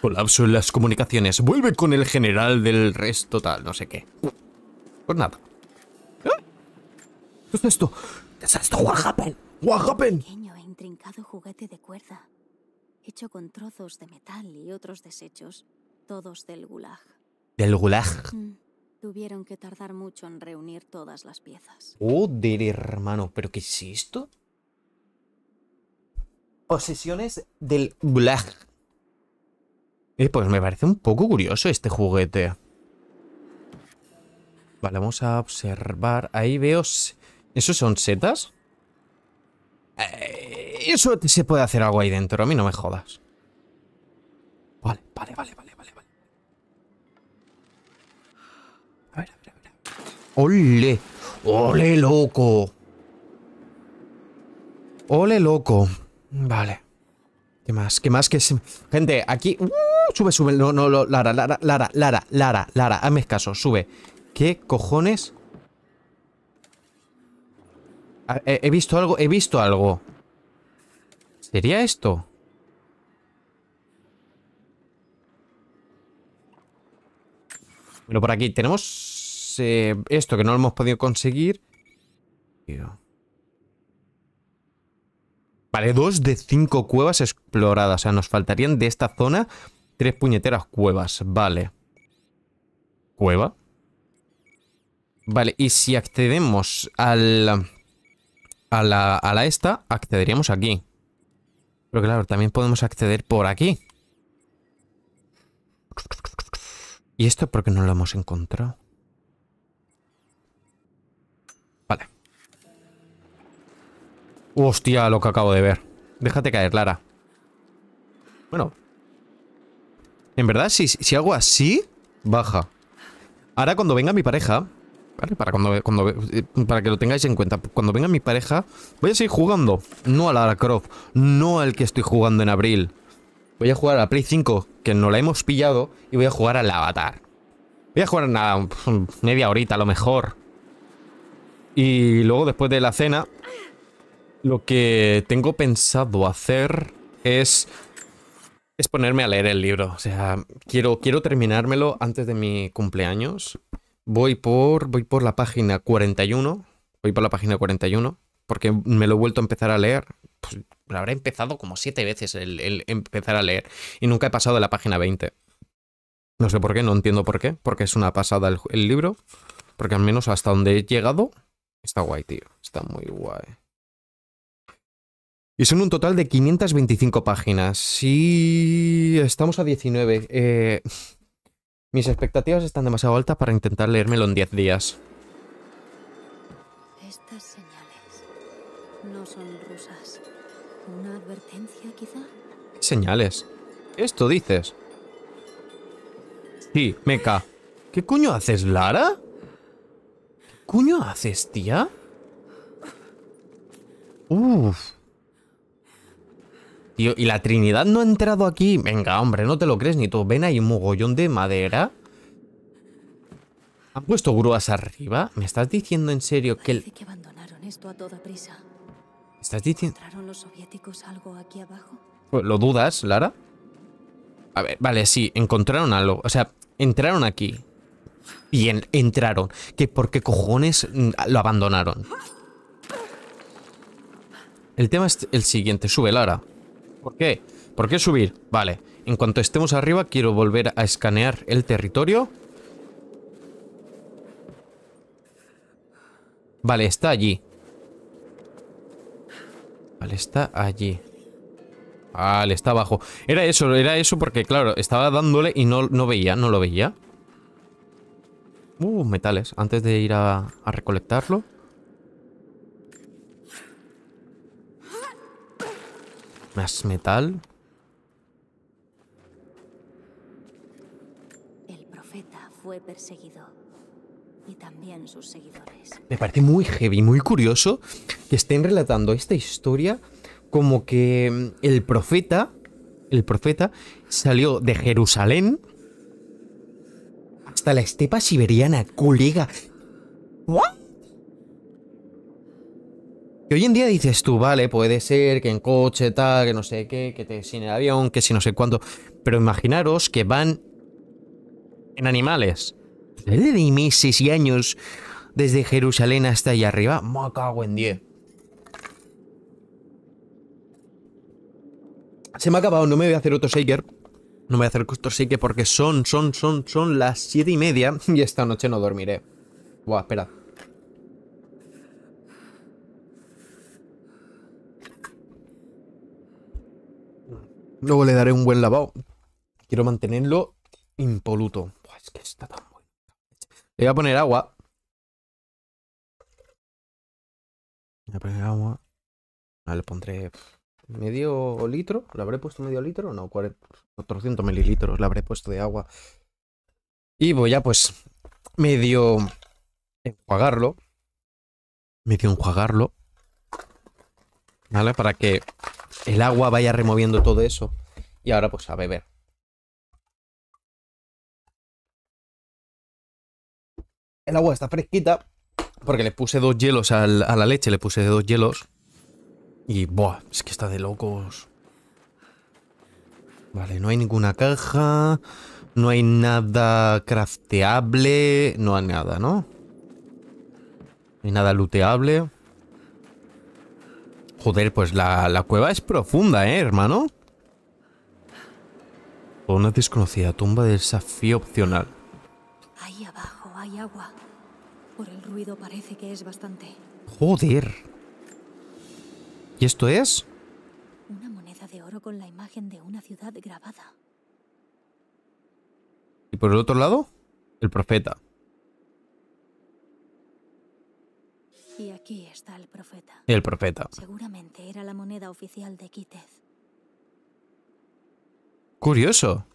Colapso en las comunicaciones. Vuelve con el general del resto tal, no sé qué. Pues nada. ¿Qué es esto? ¿Qué es esto? What happened? What happened? Pequeño e intrincado juguete de cuerda, hecho con trozos de metal y otros desechos, todos del gulag. Del gulag. Mm, Tuvieron que tardar mucho en reunir todas las piezas. Joder, hermano, ¿pero qué es esto? Posesiones del gulag. Eh, pues me parece un poco curioso este juguete. Vale, vamos a observar. Ahí veo... ¿Esos son setas? Eh, eso se puede hacer algo ahí dentro, a mí no me jodas. Vale, vale, vale, vale, vale. vale. A ver, a ver, a ver. ¡Ole! ¡Ole, loco! ¡Ole, loco! Vale. ¿Qué más? ¿Qué más? que. Gente, aquí... ¡Uh! sube, sube. No, no, no, Lara, Lara, Lara, Lara, Lara, Lara. Hazme caso, sube. ¿Qué cojones? Ah, He, visto algo, he visto algo. ¿Sería esto? Bueno, por aquí tenemos eh, esto que no lo hemos podido conseguir. Vale, dos de cinco cuevas exploradas. O sea, nos faltarían de esta zona tres puñeteras cuevas. Vale. ¿Cueva? Vale, y si accedemos al... A la, a la esta, accederíamos aquí. Pero claro, también podemos acceder por aquí. ¿Y esto por qué no lo hemos encontrado? Vale. Hostia, lo que acabo de ver. Déjate caer, Lara. Bueno. En verdad, si, si hago así, baja. Ahora cuando venga mi pareja... Para, cuando, eh, para que lo tengáis en cuenta. Cuando venga mi pareja, voy a seguir jugando. No a Lara Croft. No al que estoy jugando en abril. Voy a jugar a la Play 5, que no la hemos pillado, y voy a jugar al Avatar. Voy a jugar nada, media horita a lo mejor. Y luego, después de la cena, lo que tengo pensado hacer es... Es ponerme a leer el libro. O sea, quiero, quiero terminármelo antes de mi cumpleaños. Voy por, voy por la página 41. Voy por la página 41. Porque me lo he vuelto a empezar a leer. Pues, lo habré empezado como siete veces el, empezar a leer. Y nunca he pasado de la página 20. No sé por qué, no entiendo por qué. Porque es una pasada el, el libro. Porque al menos hasta donde he llegado, está guay, tío. Está muy guay. Y son un total de 525 páginas. Y estamos a 19. Eh, mis expectativas están demasiado altas para intentar leérmelo en 10 días. Estas señales no son rusas. ¿Una advertencia, quizá? ¿Qué señales? ¿Esto dices? Sí, meca. ¿Qué coño haces, Lara? ¿Qué coño haces, tía? Uf. Tío, ¿y la Trinidad no ha entrado aquí? Venga, hombre, no te lo crees ni tú. Ven ahí un mogollón de madera. ¿Han puesto grúas arriba? ¿Me estás diciendo en serio que el... Que abandonaron esto a toda prisa. ¿Estás diciendo...? ¿Entraron los soviéticos algo aquí abajo? Pues, ¿Lo dudas, Lara? A ver, vale, sí, encontraron algo. O sea, entraron aquí. Bien, entraron. ¿Que ¿Por qué cojones mm, lo abandonaron? El tema es el siguiente. Sube, Lara. ¿Por qué? ¿Por qué subir? Vale. En cuanto estemos arriba, quiero volver a escanear el territorio. Vale, está allí. Vale, está allí. Vale, está abajo. Era eso, era eso porque, claro, estaba dándole y no, no veía, no lo veía. Uh, metales. Antes de ir a, a recolectarlo. Más metal. El profeta fue perseguido. Y también sus seguidores. Me parece muy heavy, muy curioso que estén relatando esta historia como que mm, el profeta, el profeta salió de Jerusalén hasta la estepa siberiana, colega. ¿What? Que hoy en día dices tú, vale, puede ser que en coche, tal, que no sé qué, que te sin el avión, que si no sé cuánto. Pero imaginaros que van en animales. De meses y años desde Jerusalén hasta allá arriba. Me cago en 10. Se me ha acabado, no me voy a hacer otro shaker. No me voy a hacer otro shaker porque son, son, son, son las siete y media y esta noche no dormiré. Buah, espera. Luego le daré un buen lavado. Quiero mantenerlo impoluto. Es que está tan bueno. Le voy a poner agua. Voy a poner agua. Ah, le pondré medio litro. ¿Le habré puesto medio litro? No, 40, 400 mililitros le habré puesto de agua. Y voy a, pues, medio enjuagarlo. Medio enjuagarlo. ¿Vale? Para que el agua vaya removiendo todo eso. Y ahora, pues, a beber. El agua está fresquita. Porque le puse dos hielos al- a la leche, le puse dos hielos. Y, buah, es que está de locos. Vale, no hay ninguna caja. No hay nada crafteable. No hay nada, ¿no? No hay nada looteable. Joder, pues la, la cueva es profunda, ¿eh, hermano? Una desconocida tumba de desafío opcional. Ahí abajo hay agua. Por el ruido parece que es bastante. Joder. ¿Y esto es? Una moneda de oro con la imagen de una ciudad grabada. Y por el otro lado, el profeta. Y aquí está el profeta. El profeta. Seguramente era la moneda oficial de Kitez. Curioso.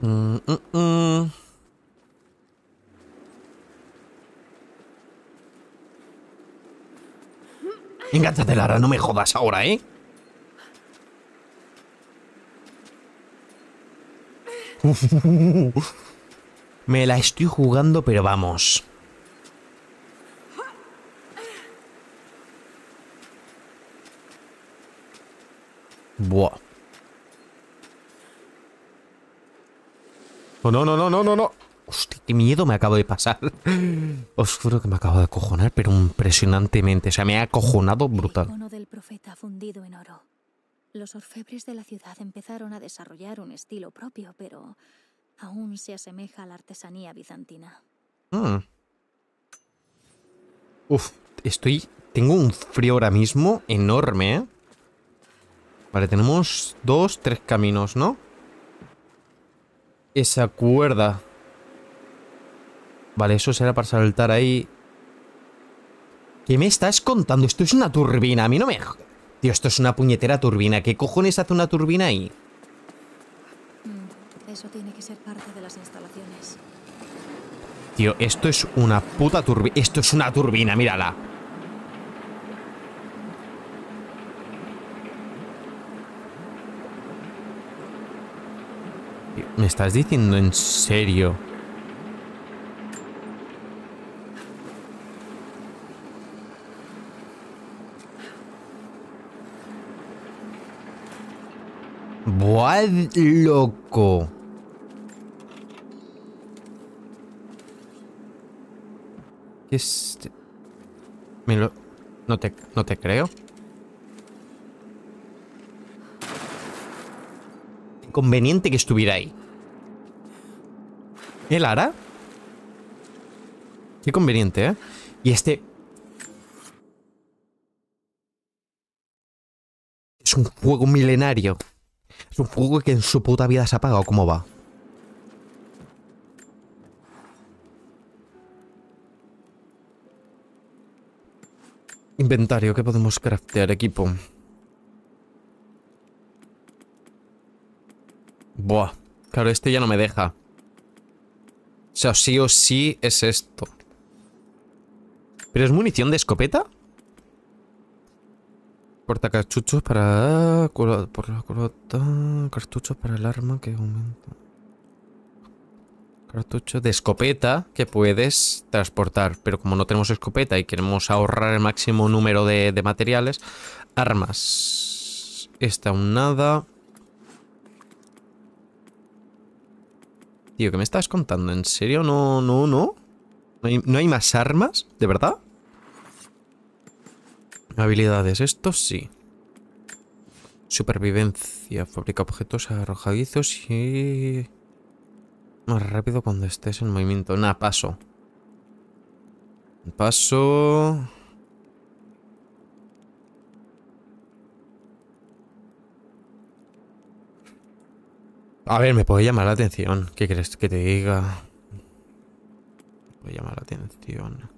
Mm, mm, mm. Engánchate, Lara, no me jodas ahora, ¿eh? <laughs> Me la estoy jugando, pero vamos. Buah. Oh, no, no, no, no, no, no. Hostia, qué miedo me acabo de pasar. <laughs> Os juro que me acabo de acojonar, pero impresionantemente. O sea, me ha acojonado El brutal. icono del profeta fundido en oro. Los orfebres de la ciudad empezaron a desarrollar un estilo propio, pero aún se asemeja a la artesanía bizantina. Mm. Uf, estoy. Tengo un frío ahora mismo enorme, ¿eh? Vale, tenemos dos, tres caminos, ¿no? Esa cuerda. Vale, eso será para saltar ahí. ¿Qué me estás contando? Esto es una turbina. A mí no me. Tío, esto es una puñetera turbina. ¿Qué cojones hace una turbina ahí? Mm, eso tiene que ser parte de las instalaciones. Tío, esto es una puta turbina. Esto es una turbina, mírala. ¿Me estás diciendo en serio? Buah, loco. ¿Qué es? este? Me No te, no te creo. Conveniente que estuviera ahí. ¿Eh, Lara? Qué conveniente, ¿eh? Y este... Es un fuego milenario. Es un fuego que en su puta vida se ha apagado. ¿Cómo va? Inventario, ¿qué podemos craftear, equipo? Buah, claro, este ya no me deja. O sea, sí o sí es esto. ¿Pero es munición de escopeta? Portacartuchos para... Por la. Cartuchos para el arma que aumenta... Cartucho de escopeta que puedes transportar. Pero como no tenemos escopeta y queremos ahorrar el máximo número de, de materiales... Armas... Esta aún nada... Tío, ¿qué me estás contando? ¿En serio? No, no, no. ¿No hay, no hay más armas? ¿De verdad? Habilidades, esto sí. Supervivencia, fabrica objetos arrojadizos y... Más rápido cuando estés en movimiento. Nah, paso. Paso... A ver, me puede llamar la atención. ¿Qué crees que te diga? Me puede llamar la atención.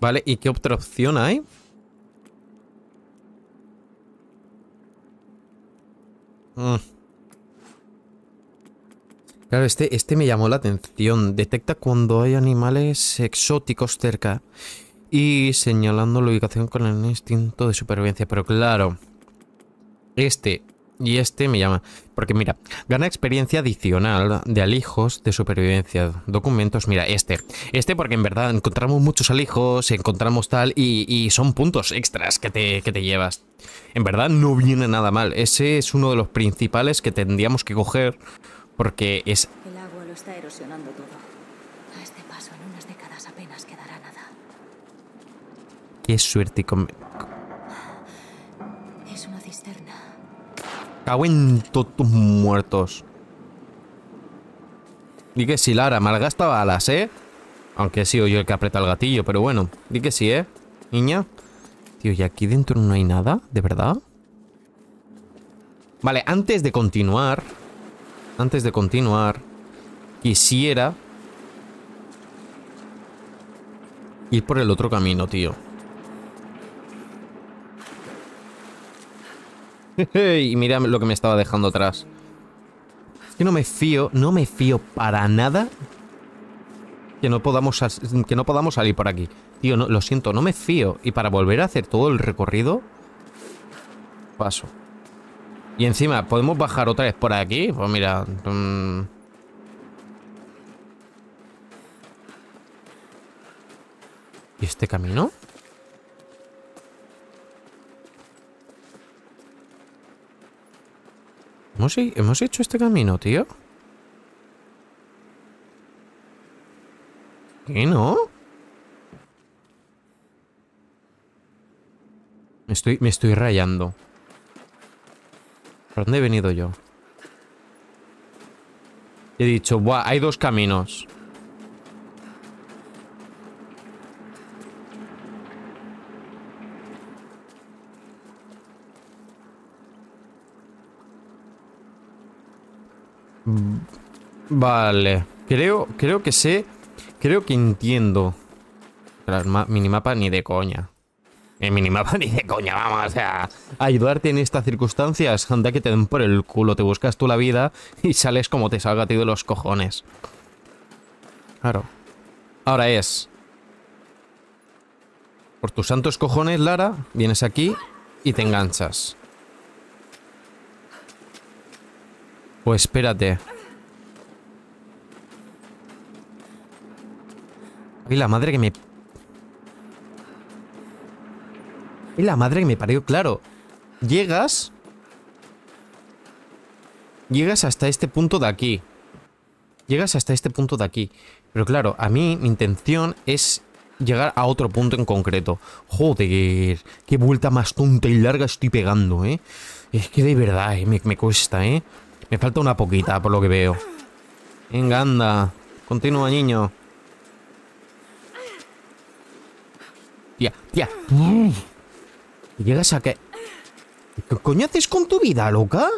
Vale, ¿y qué otra opción hay? Mm. Claro, este, este me llamó la atención. Detecta cuando hay animales exóticos cerca. Y señalando la ubicación con el instinto de supervivencia. Pero claro, este y este me llama. Porque mira, gana experiencia adicional de alijos de supervivencia. Documentos, mira, este. Este porque en verdad encontramos muchos alijos, encontramos tal y, y son puntos extras que te, que te llevas. En verdad no viene nada mal. Ese es uno de los principales que tendríamos que coger porque es... El agua lo está erosionando todo. A este paso, en unas décadas apenas quedará nada. Qué suerte con... Es una cisterna. Cago en todos muertos. Di que sí, Lara, malgasta balas, ¿eh? Aunque he sido yo el que aprieta el gatillo, pero bueno. Di que sí, ¿eh? Niña. Tío, ¿y aquí dentro no hay nada? ¿De verdad? Vale, antes de continuar... Antes de continuar... Quisiera... Ir por el otro camino, tío. y mira lo que me estaba dejando atrás. Es que no me fío, no me fío para nada que no podamos, que no podamos salir por aquí. Tío, no, lo siento, no me fío. Y para volver a hacer todo el recorrido, paso. Y encima, ¿podemos bajar otra vez por aquí? Pues mira... mm. ¿Y este camino? ¿Hemos, he- hemos hecho este camino, tío? ¿Qué no? Me estoy, me estoy rayando. ¿Por dónde he venido yo? He dicho, buah, hay dos caminos. Mm, Vale. Creo, creo que sé. Creo que entiendo. Ma- minimapa ni de coña. El minimapa <laughs> ni de coña, vamos, o sea, ayudarte en estas circunstancias, anda que te den por el culo, te buscas tú la vida y sales como te salga a ti de los cojones. Claro. Ahora es. Por tus santos cojones, Lara, vienes aquí y te enganchas. Pues espérate. Ay, la madre que me Y la madre que me parió, claro. Llegas. Llegas hasta este punto de aquí. Llegas hasta este punto de aquí. Pero claro, a mí mi intención es llegar a otro punto en concreto. Joder, qué vuelta más tonta y larga estoy pegando, ¿eh? Es que de verdad, ¿eh? me, me cuesta, ¿eh? Me falta una poquita, por lo que veo. Venga, anda. Continúa, niño. Tía, tía. Y llegas a que... ¿Qué coño haces con tu vida, loca?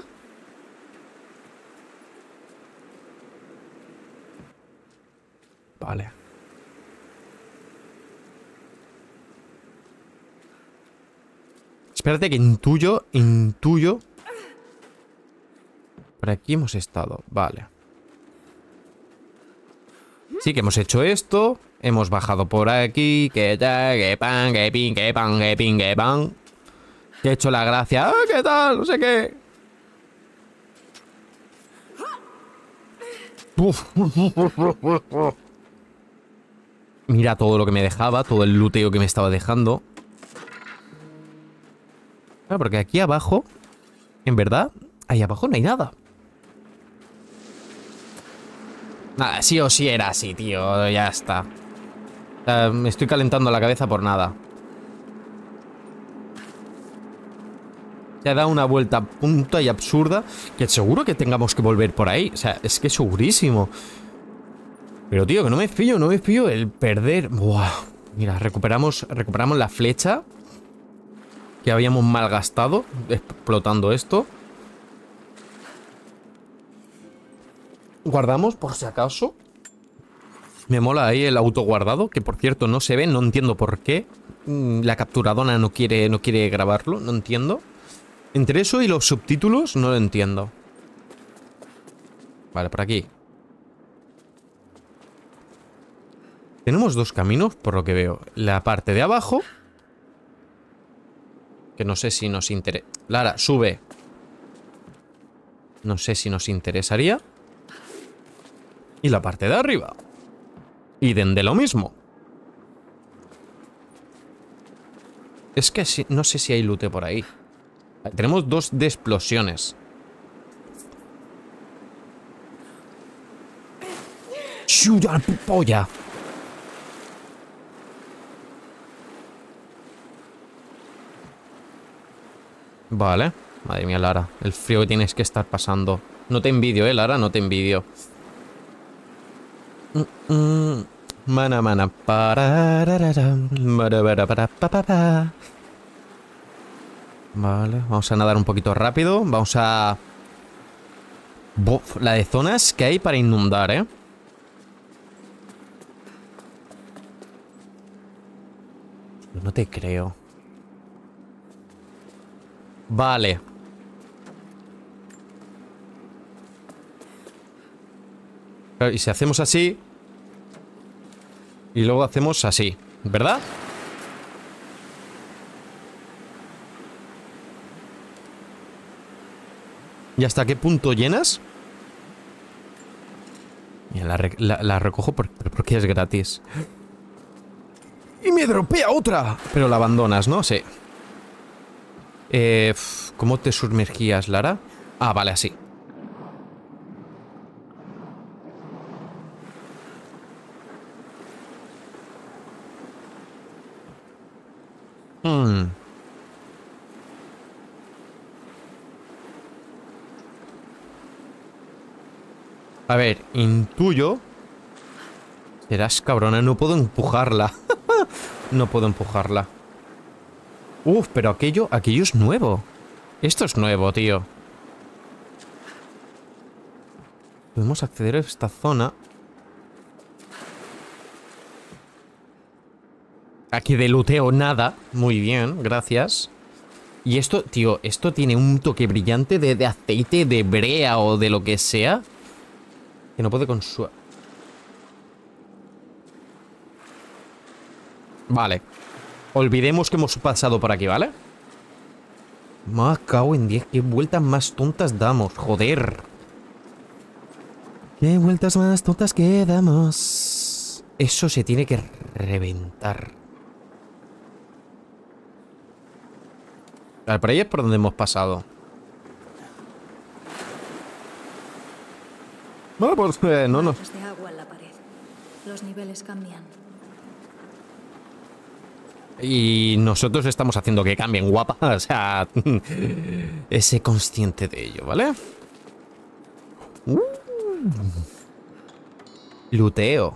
Vale. Espérate que intuyo, intuyo. Por aquí hemos estado, vale. Sí que hemos hecho esto. Hemos bajado por aquí. Que tal, que pan, que pin, que pan, que pin, que pan. Que he hecho la gracia. ¡Ah, qué tal! No sé qué. <laughs> Mira todo lo que me dejaba, todo el luteo que me estaba dejando. Claro, porque aquí abajo, en verdad, ahí abajo no hay nada. Nada, sí o sí era así, tío, ya está. Sea, me estoy calentando la cabeza por nada. Se ha dado una vuelta punta y absurda que seguro que tengamos que volver por ahí. O sea, es que es segurísimo. Pero tío, que no me fío, no me fío el perder. Buah. Mira, recuperamos, recuperamos la flecha que habíamos malgastado explotando esto. Guardamos por si acaso. Me mola ahí el auto guardado, que por cierto no se ve, no entiendo por qué. Mm, La capturadora no quiere, no quiere grabarlo, no entiendo. Entre eso y los subtítulos no lo entiendo. Vale, por aquí. Tenemos dos caminos, por lo que veo. La parte de abajo. Que no sé si nos interesa. Lara, sube. No sé si nos interesaría. Y la parte de arriba. Y de lo mismo. Es que si- no sé si hay lute por ahí. Tenemos dos de explosiones. ¡Chuya, polla! Vale. Madre mía, Lara. El frío que tienes que estar pasando. No te envidio, eh, Lara, no te envidio. Mm, mm. Mana, mana. parararam, barabara, para, pa, pa, pa. Vale, vamos a nadar un poquito rápido. Vamos a... La de zonas que hay para inundar, ¿eh? No te creo. Vale. Y si hacemos así... Y luego hacemos así, ¿verdad? ¿Y hasta qué punto llenas? Mira, la, la- recojo por- porque es gratis. ¡Y me dropea otra! Pero la abandonas, ¿no? Sí. Eh, ¿Cómo te sumergías, Lara? Ah, vale, así. Hmm. A ver, intuyo. Serás cabrona, no puedo empujarla. <laughs> no puedo empujarla. Uf, pero aquello, aquello es nuevo. Esto es nuevo, tío. Podemos acceder a esta zona. Aquí de luteo nada. Muy bien, gracias. Y esto, tío, esto tiene un toque brillante de, de aceite de brea o de lo que sea. Que no puede con su... Vale. Olvidemos que hemos pasado por aquí, ¿vale? Me cago en 10. ¿Qué vueltas más tontas damos? Joder. ¿Qué vueltas más tontas que damos? Eso se tiene que reventar. Vale, por ahí es por donde hemos pasado. Bueno, pues eh, no, no. Manchas de agua en la pared. Los niveles cambian. Y nosotros estamos haciendo que cambien, guapa. <laughs> O sea, <laughs> ese consciente de ello, ¿vale? Uh. Luteo.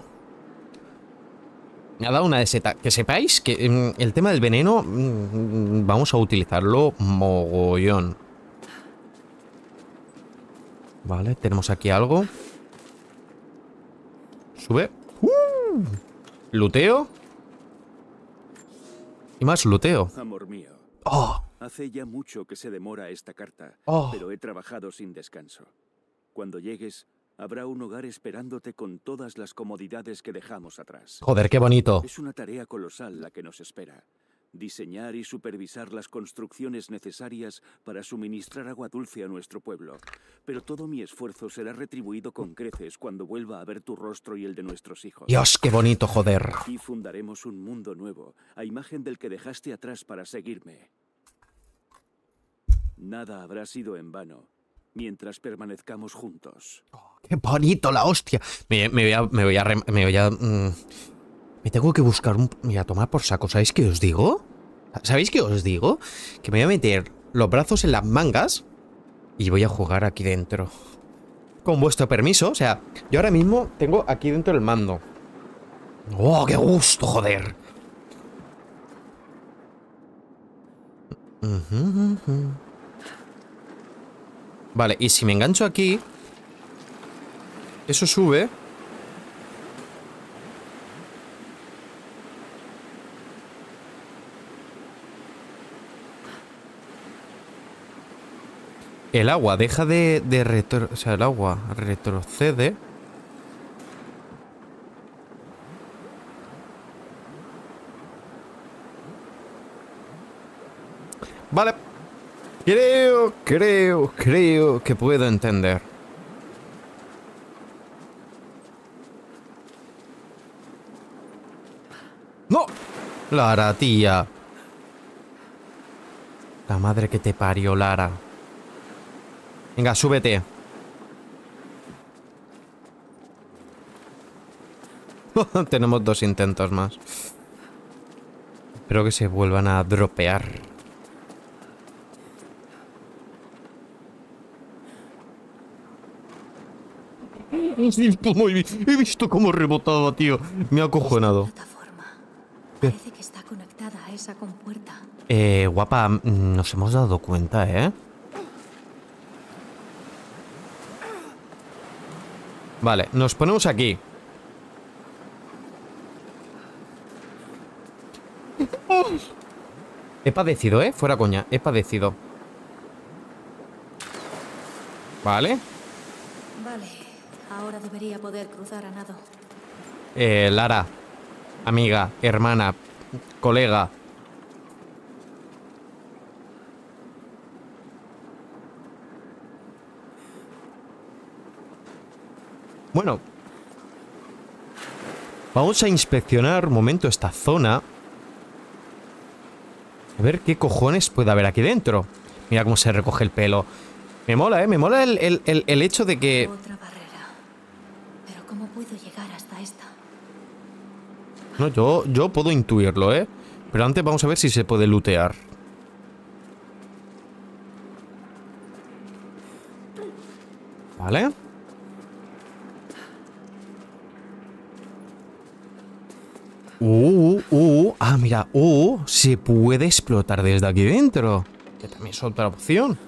Me ha dado una de seta. Que sepáis que mm, el tema del veneno mm, vamos a utilizarlo mogollón. Vale, tenemos aquí algo. Sube. Uh. Luteo. Y más luteo. Amor mío, ¡Oh! hace ya mucho que se demora esta carta, Oh. pero he trabajado sin descanso. Cuando llegues, habrá un hogar esperándote con todas las comodidades que dejamos atrás. Joder, qué bonito. Es una tarea colosal la que nos espera. Diseñar y supervisar las construcciones necesarias para suministrar agua dulce a nuestro pueblo. Pero todo mi esfuerzo será retribuido con creces cuando vuelva a ver tu rostro y el de nuestros hijos. Dios, qué bonito, joder. Aquí fundaremos un mundo nuevo, a imagen del que dejaste atrás para seguirme. Nada habrá sido en vano, mientras permanezcamos juntos. Qué bonito la hostia. Me, me voy a... Me voy a... rem- Me voy a... mm, me tengo que buscar un... Mira, tomar por saco. ¿Sabéis qué os digo? ¿Sabéis qué os digo? Que me voy a meter los brazos en las mangas y voy a jugar aquí dentro. Con vuestro permiso. O sea, yo ahora mismo tengo aquí dentro el mando. ¡Oh, qué gusto, joder! Vale, y si me engancho aquí... Eso sube. El agua deja de, de retro... O sea, el agua retrocede. Vale. Creo, creo, creo que puedo entender. ¡No! Lara, tía. La madre que te parió, Lara. Venga, súbete. <laughs> Tenemos dos intentos más. Espero que se vuelvan a dropear. <laughs> He visto cómo rebotaba, tío. Me ha acojonado. Plataforma. Parece que está conectada a esa compuerta. Eh, guapa, mm, nos hemos dado cuenta, ¿eh? Vale, nos ponemos aquí. He padecido, ¿eh? Fuera coña, he padecido. Vale. Vale, ahora debería poder cruzar a nado. Eh, Lara. Amiga, hermana, colega. Bueno. Vamos a inspeccionar un momento esta zona. A ver qué cojones puede haber aquí dentro. Mira cómo se recoge el pelo. Me mola, ¿eh? Me mola el, el- el- el hecho de que... Otra barrera. Pero ¿cómo puedo llegar hasta esta? No, yo, yo puedo intuirlo, ¿eh? Pero antes vamos a ver si se puede lootear. Vale. Uh, uh, ah, mira, uh, se puede explotar desde aquí dentro. Que también es otra opción.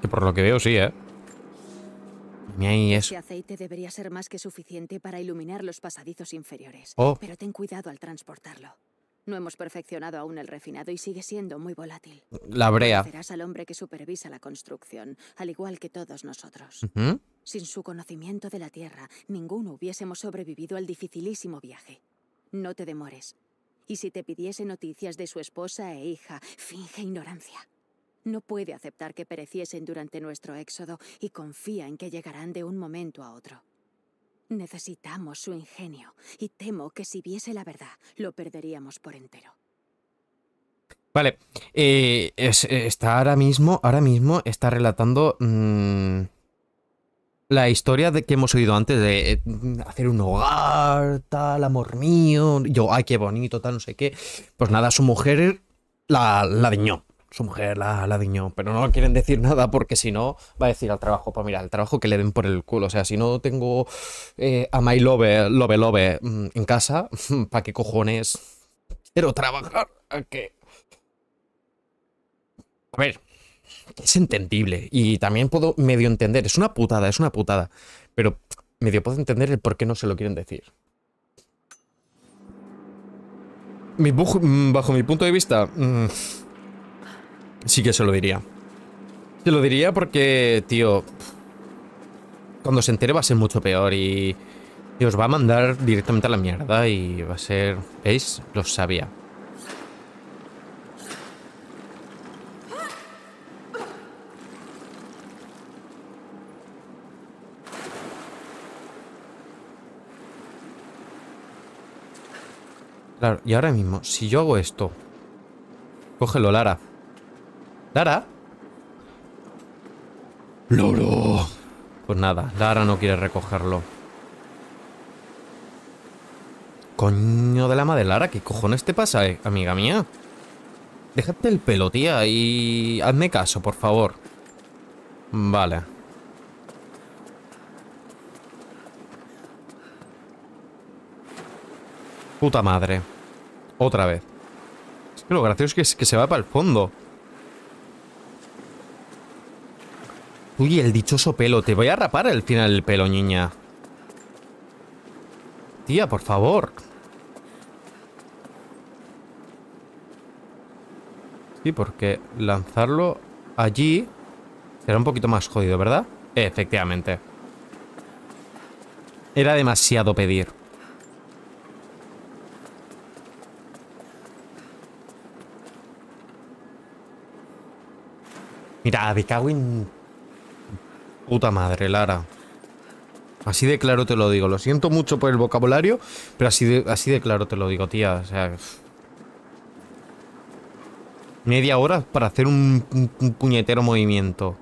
Que por lo que veo, sí, ¿eh? Ahí eso. Ese aceite debería ser más que suficiente para iluminar los pasadizos inferiores. Oh. Pero ten cuidado al transportarlo. No hemos perfeccionado aún el refinado y sigue siendo muy volátil. La brea. Serás al hombre que supervisa la construcción, al igual que todos nosotros. Ujú. Sin su conocimiento de la Tierra, ninguno hubiésemos sobrevivido al dificilísimo viaje. No te demores. Y si te pidiese noticias de su esposa e hija, finge ignorancia. No puede aceptar que pereciesen durante nuestro éxodo y confía en que llegarán de un momento a otro. Necesitamos su ingenio y temo que si viese la verdad, lo perderíamos por entero. Vale, eh, es- eh, está ahora mismo, ahora mismo está relatando mm, la historia de que hemos oído antes de eh, hacer un hogar, tal, amor mío, yo, ay, qué bonito, tal, no sé qué. Pues nada, su mujer la, la diñó, su mujer la, la diñó, pero no quieren decir nada porque si no va a decir al trabajo, pues mira, el trabajo que le den por el culo, o sea, si no tengo eh, a my love, love, love mm, en casa, <laughs> ¿para qué cojones quiero trabajar? ¿A qué? A ver, es entendible y también puedo medio entender, es una putada, es una putada, pero medio puedo entender el por qué no se lo quieren decir. Mi bajo mi punto de vista, mm, sí que se lo diría. Se lo diría porque, tío, cuando se entere va a ser mucho peor y, y os va a mandar directamente a la mierda y va a ser... ¿Veis? Lo sabía. Claro, y ahora mismo, si yo hago esto... Cógelo, Lara. ¿Lara? ¡Loro! Pues nada, Lara no quiere recogerlo. Coño de la madre, Lara, ¿qué cojones te pasa, eh, amiga mía? Déjate el pelo, tía, y hazme caso, por favor. Vale. Puta madre. Otra vez. Es que lo gracioso es que, se va para el fondo. Uy, el dichoso pelo. Te voy a rapar al final el pelo, niña. Tía, por favor. Sí, porque lanzarlo allí será un poquito más jodido, ¿verdad? Efectivamente. Era demasiado pedir. Mira, me cago en... Puta madre, Lara. Así de claro te lo digo. Lo siento mucho por el vocabulario, pero así de, así de claro te lo digo, tía. O sea... Media hora para hacer un, un- un puñetero movimiento.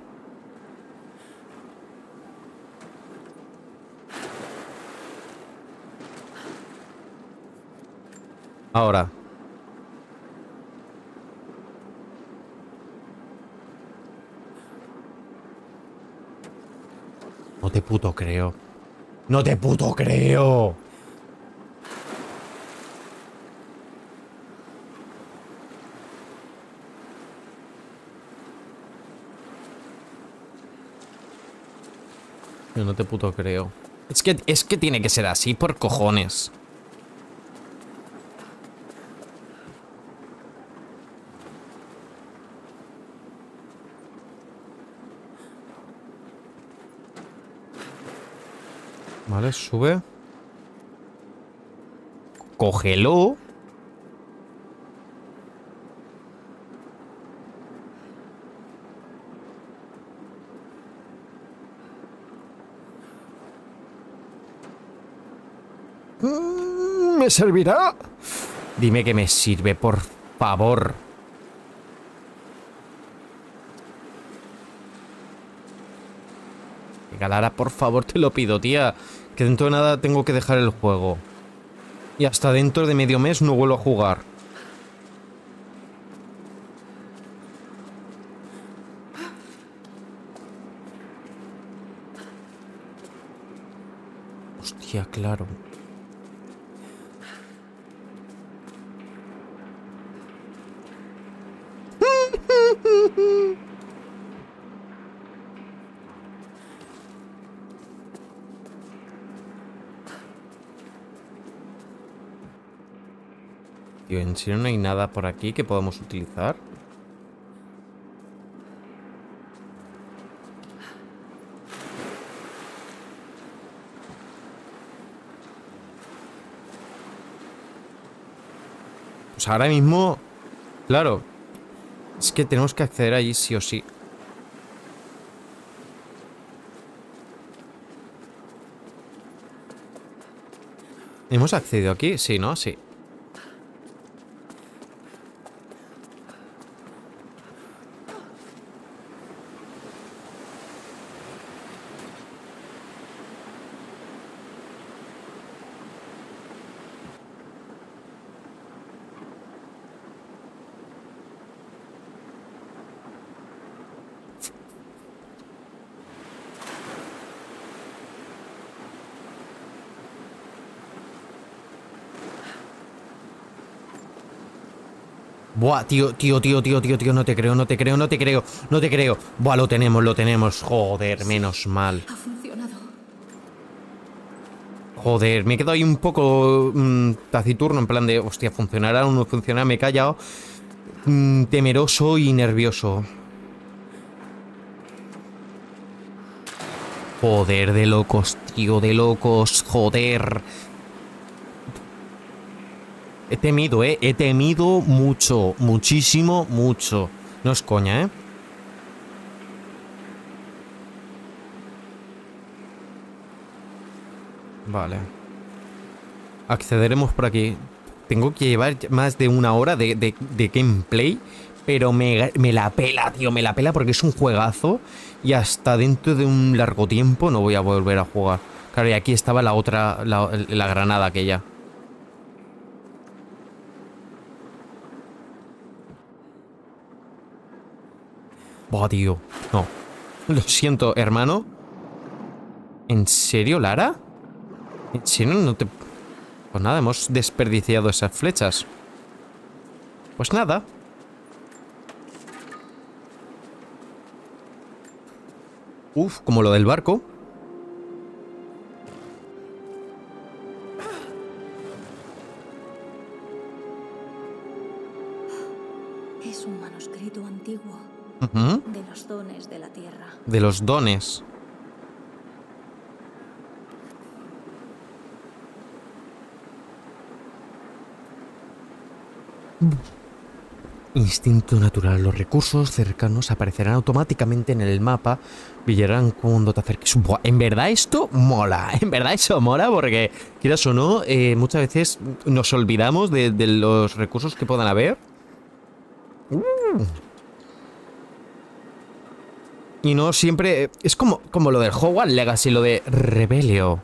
Ahora. Te puto creo. No te puto creo. Yo no te puto creo. Es que, es que tiene que ser así por cojones. Vale, sube. Cógelo. Mm, ¿Me servirá? Dime que me sirve, por favor. Venga, Lara, por favor, te lo pido, tía. Que dentro de nada tengo que dejar el juego. Y hasta dentro de medio mes no vuelvo a jugar. Hostia, claro. Tío, ¿en serio no hay nada por aquí que podamos utilizar? Pues ahora mismo... Claro. Es que tenemos que acceder allí sí o sí. ¿Hemos accedido aquí? Sí, ¿no? Sí. Buah, tío, tío, tío, tío, tío, tío, no te creo, no te creo, no te creo, no te creo. Buah, lo tenemos, lo tenemos. Joder, menos mal. Ha funcionado. Joder, me he quedado ahí un poco mm, taciturno, en plan de, hostia, funcionará o no funcionará, me he callado. Mm, temeroso y nervioso. Joder, de locos, tío, de locos, joder. He temido, eh, he temido mucho, muchísimo, mucho. No es coña, eh. Vale. Accederemos por aquí. Tengo que llevar más de una hora de, de- gameplay. Pero me, me la pela, tío. Me la pela porque es un juegazo. Y hasta dentro de un largo tiempo no voy a volver a jugar. Claro, y aquí estaba la otra, la granada aquella. Buah, tío. No. Lo siento, hermano. ¿En serio, Lara? ¿En serio no te...? Pues nada, hemos desperdiciado esas flechas. Pues nada. Uf, como lo del barco. De los dones de la tierra. De los dones. Instinto natural. Los recursos cercanos aparecerán automáticamente en el mapa. Brillarán cuando te acerques. Buah, en verdad esto mola. <laughs> En verdad eso mola porque, quieras o no, eh, muchas veces nos olvidamos de, de los recursos que puedan haber. Uh. Y no siempre. Es como, como lo del Hogwarts Legacy, lo de Rebelio.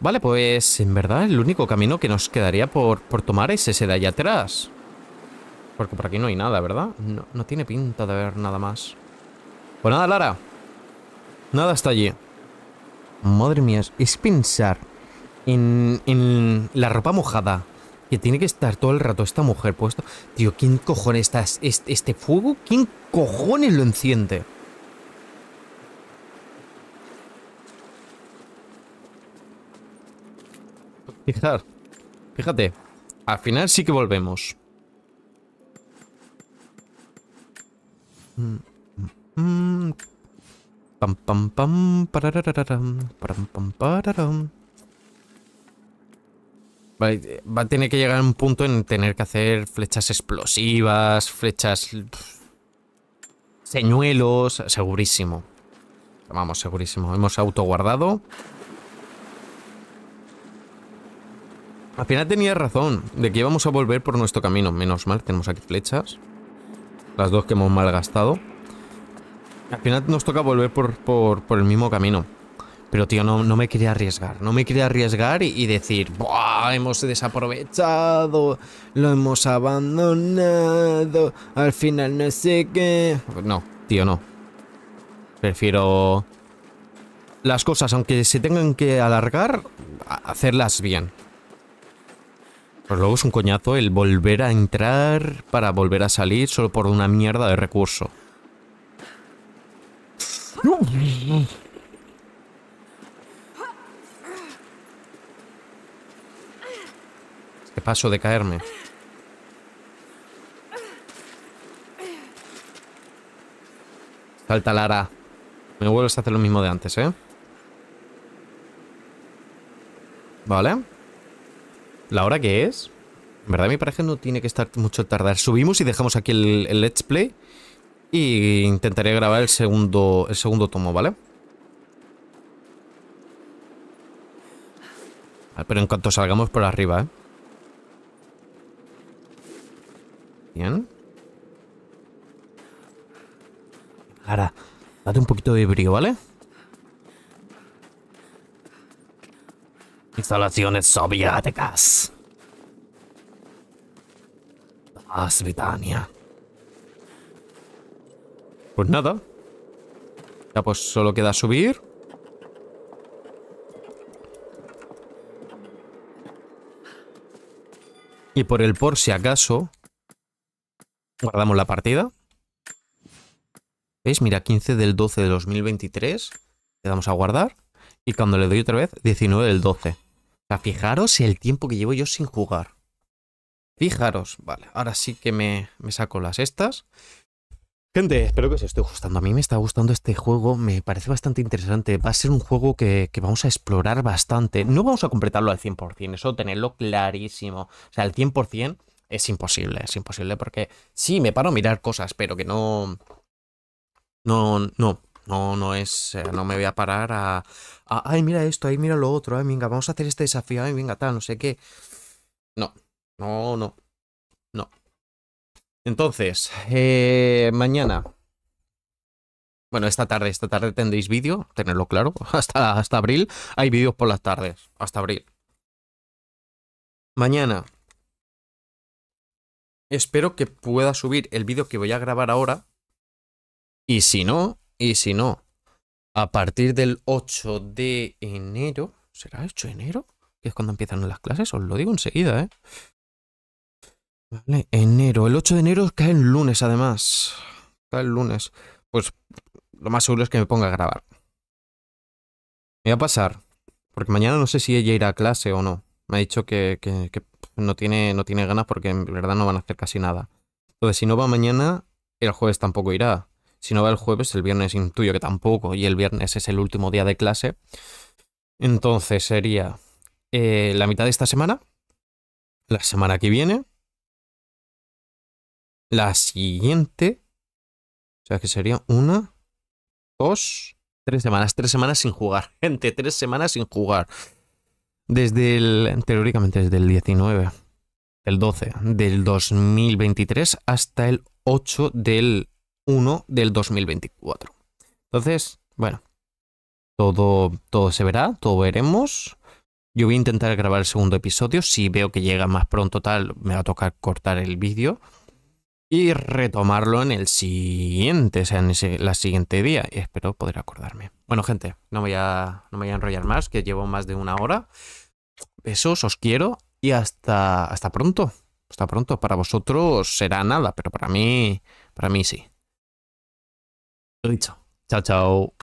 Vale, pues en verdad el único camino que nos quedaría por, por tomar es ese de allá atrás. Porque por aquí no hay nada, ¿verdad? No, no tiene pinta de haber nada más. Pues nada, Lara. Nada está allí. Madre mía, es pensar en, en la ropa mojada. Que tiene que estar todo el rato esta mujer puesto. Tío, ¿quién cojones está este, fuego? ¿Quién cojones lo enciende? Fijar, fíjate, al final sí que volvemos. Mm, mm, mm. Pam pam pam pararararam, param, pam pararam. Va a tener que llegar a un punto en tener que hacer flechas explosivas, flechas... Señuelos, segurísimo. Vamos, segurísimo. Hemos autoguardado. Al final tenía razón, de que íbamos a volver por nuestro camino. Menos mal, tenemos aquí flechas. Las dos que hemos malgastado. Al final nos toca volver por, por, por el mismo camino. Pero, tío, no, no me quería arriesgar. No me quería arriesgar y, decir, ¡buah! Hemos desaprovechado, lo hemos abandonado, al final no sé qué. No, tío, no. Prefiero las cosas, aunque se tengan que alargar, hacerlas bien. Pues luego es un coñazo el volver a entrar para volver a salir solo por una mierda de recurso. Paso de caerme. Salta Lara. Me vuelves a hacer lo mismo de antes, ¿eh? Vale. ¿La hora que es? En verdad mi pareja no tiene que estar mucho tardar. Subimos y dejamos aquí el, Let's Play. Y intentaré grabar el segundo, el segundo tomo, ¿vale? Pero en cuanto salgamos por arriba, ¿eh? Ahora, date un poquito de brío, ¿vale? Instalaciones soviéticas. Paz, Britania. Pues nada. Ya pues solo queda subir. Y por el por si acaso, guardamos la partida. ¿Veis? Mira, 15 del 12 de 2023. Le damos a guardar. Y cuando le doy otra vez, 19 del 12. O sea, fijaros el tiempo que llevo yo sin jugar. Fijaros. Vale, ahora sí que me, me saco las estas. Gente, espero que os esté gustando. A mí me está gustando este juego, me parece bastante interesante. Va a ser un juego que, que vamos a explorar bastante. No vamos a completarlo al 100%, eso tenerlo clarísimo. O sea, al 100% es imposible, es imposible porque sí, me paro a mirar cosas, pero que no... No, no, no, no es... eh, No me voy a parar a... a, ay, mira esto, ay, mira lo otro, ay, venga, vamos a hacer este desafío, ay, venga, tal, no sé qué. No, no, no, no. Entonces, eh, mañana. Bueno, esta tarde, esta tarde tendréis vídeo, tenerlo claro. <laughs> Hasta, hasta abril hay vídeos por las tardes. Hasta abril. Mañana. Espero que pueda subir el vídeo que voy a grabar ahora. Y si no, y si no, a partir del 8 de enero. ¿Será 8 de enero? Que es cuando empiezan las clases, os lo digo enseguida, ¿eh? Vale, enero. El 8 de enero cae el lunes, además. Cae el lunes. Pues lo más seguro es que me ponga a grabar. Me va a pasar. Porque mañana no sé si ella irá a clase o no. Me ha dicho que no tiene, no tiene ganas porque en verdad no van a hacer casi nada. Entonces, si no va mañana, el jueves tampoco irá. Si no va el jueves, el viernes intuyo que tampoco. Y el viernes es el último día de clase. Entonces sería eh, la mitad de esta semana, la semana que viene, la siguiente, o sea que sería una, dos, tres semanas, tres semanas sin jugar. <laughs> Gente, tres semanas sin jugar. Desde el, teóricamente desde el 19, el 12 del 2023 hasta el 8 del 1 del 2024. Entonces, bueno, todo, todo se verá, todo veremos. Yo voy a intentar grabar el segundo episodio. Si veo que llega más pronto tal, me va a tocar cortar el vídeo y retomarlo en el siguiente, o sea, en ese, siguiente día. Y espero poder acordarme. Bueno, gente, no me, voy a, no voy a enrollar más, que llevo más de una hora. Besos, os quiero y hasta, hasta pronto. Hasta pronto. Para vosotros será nada, pero para mí, para mí sí. Lo dicho. Chao, chao.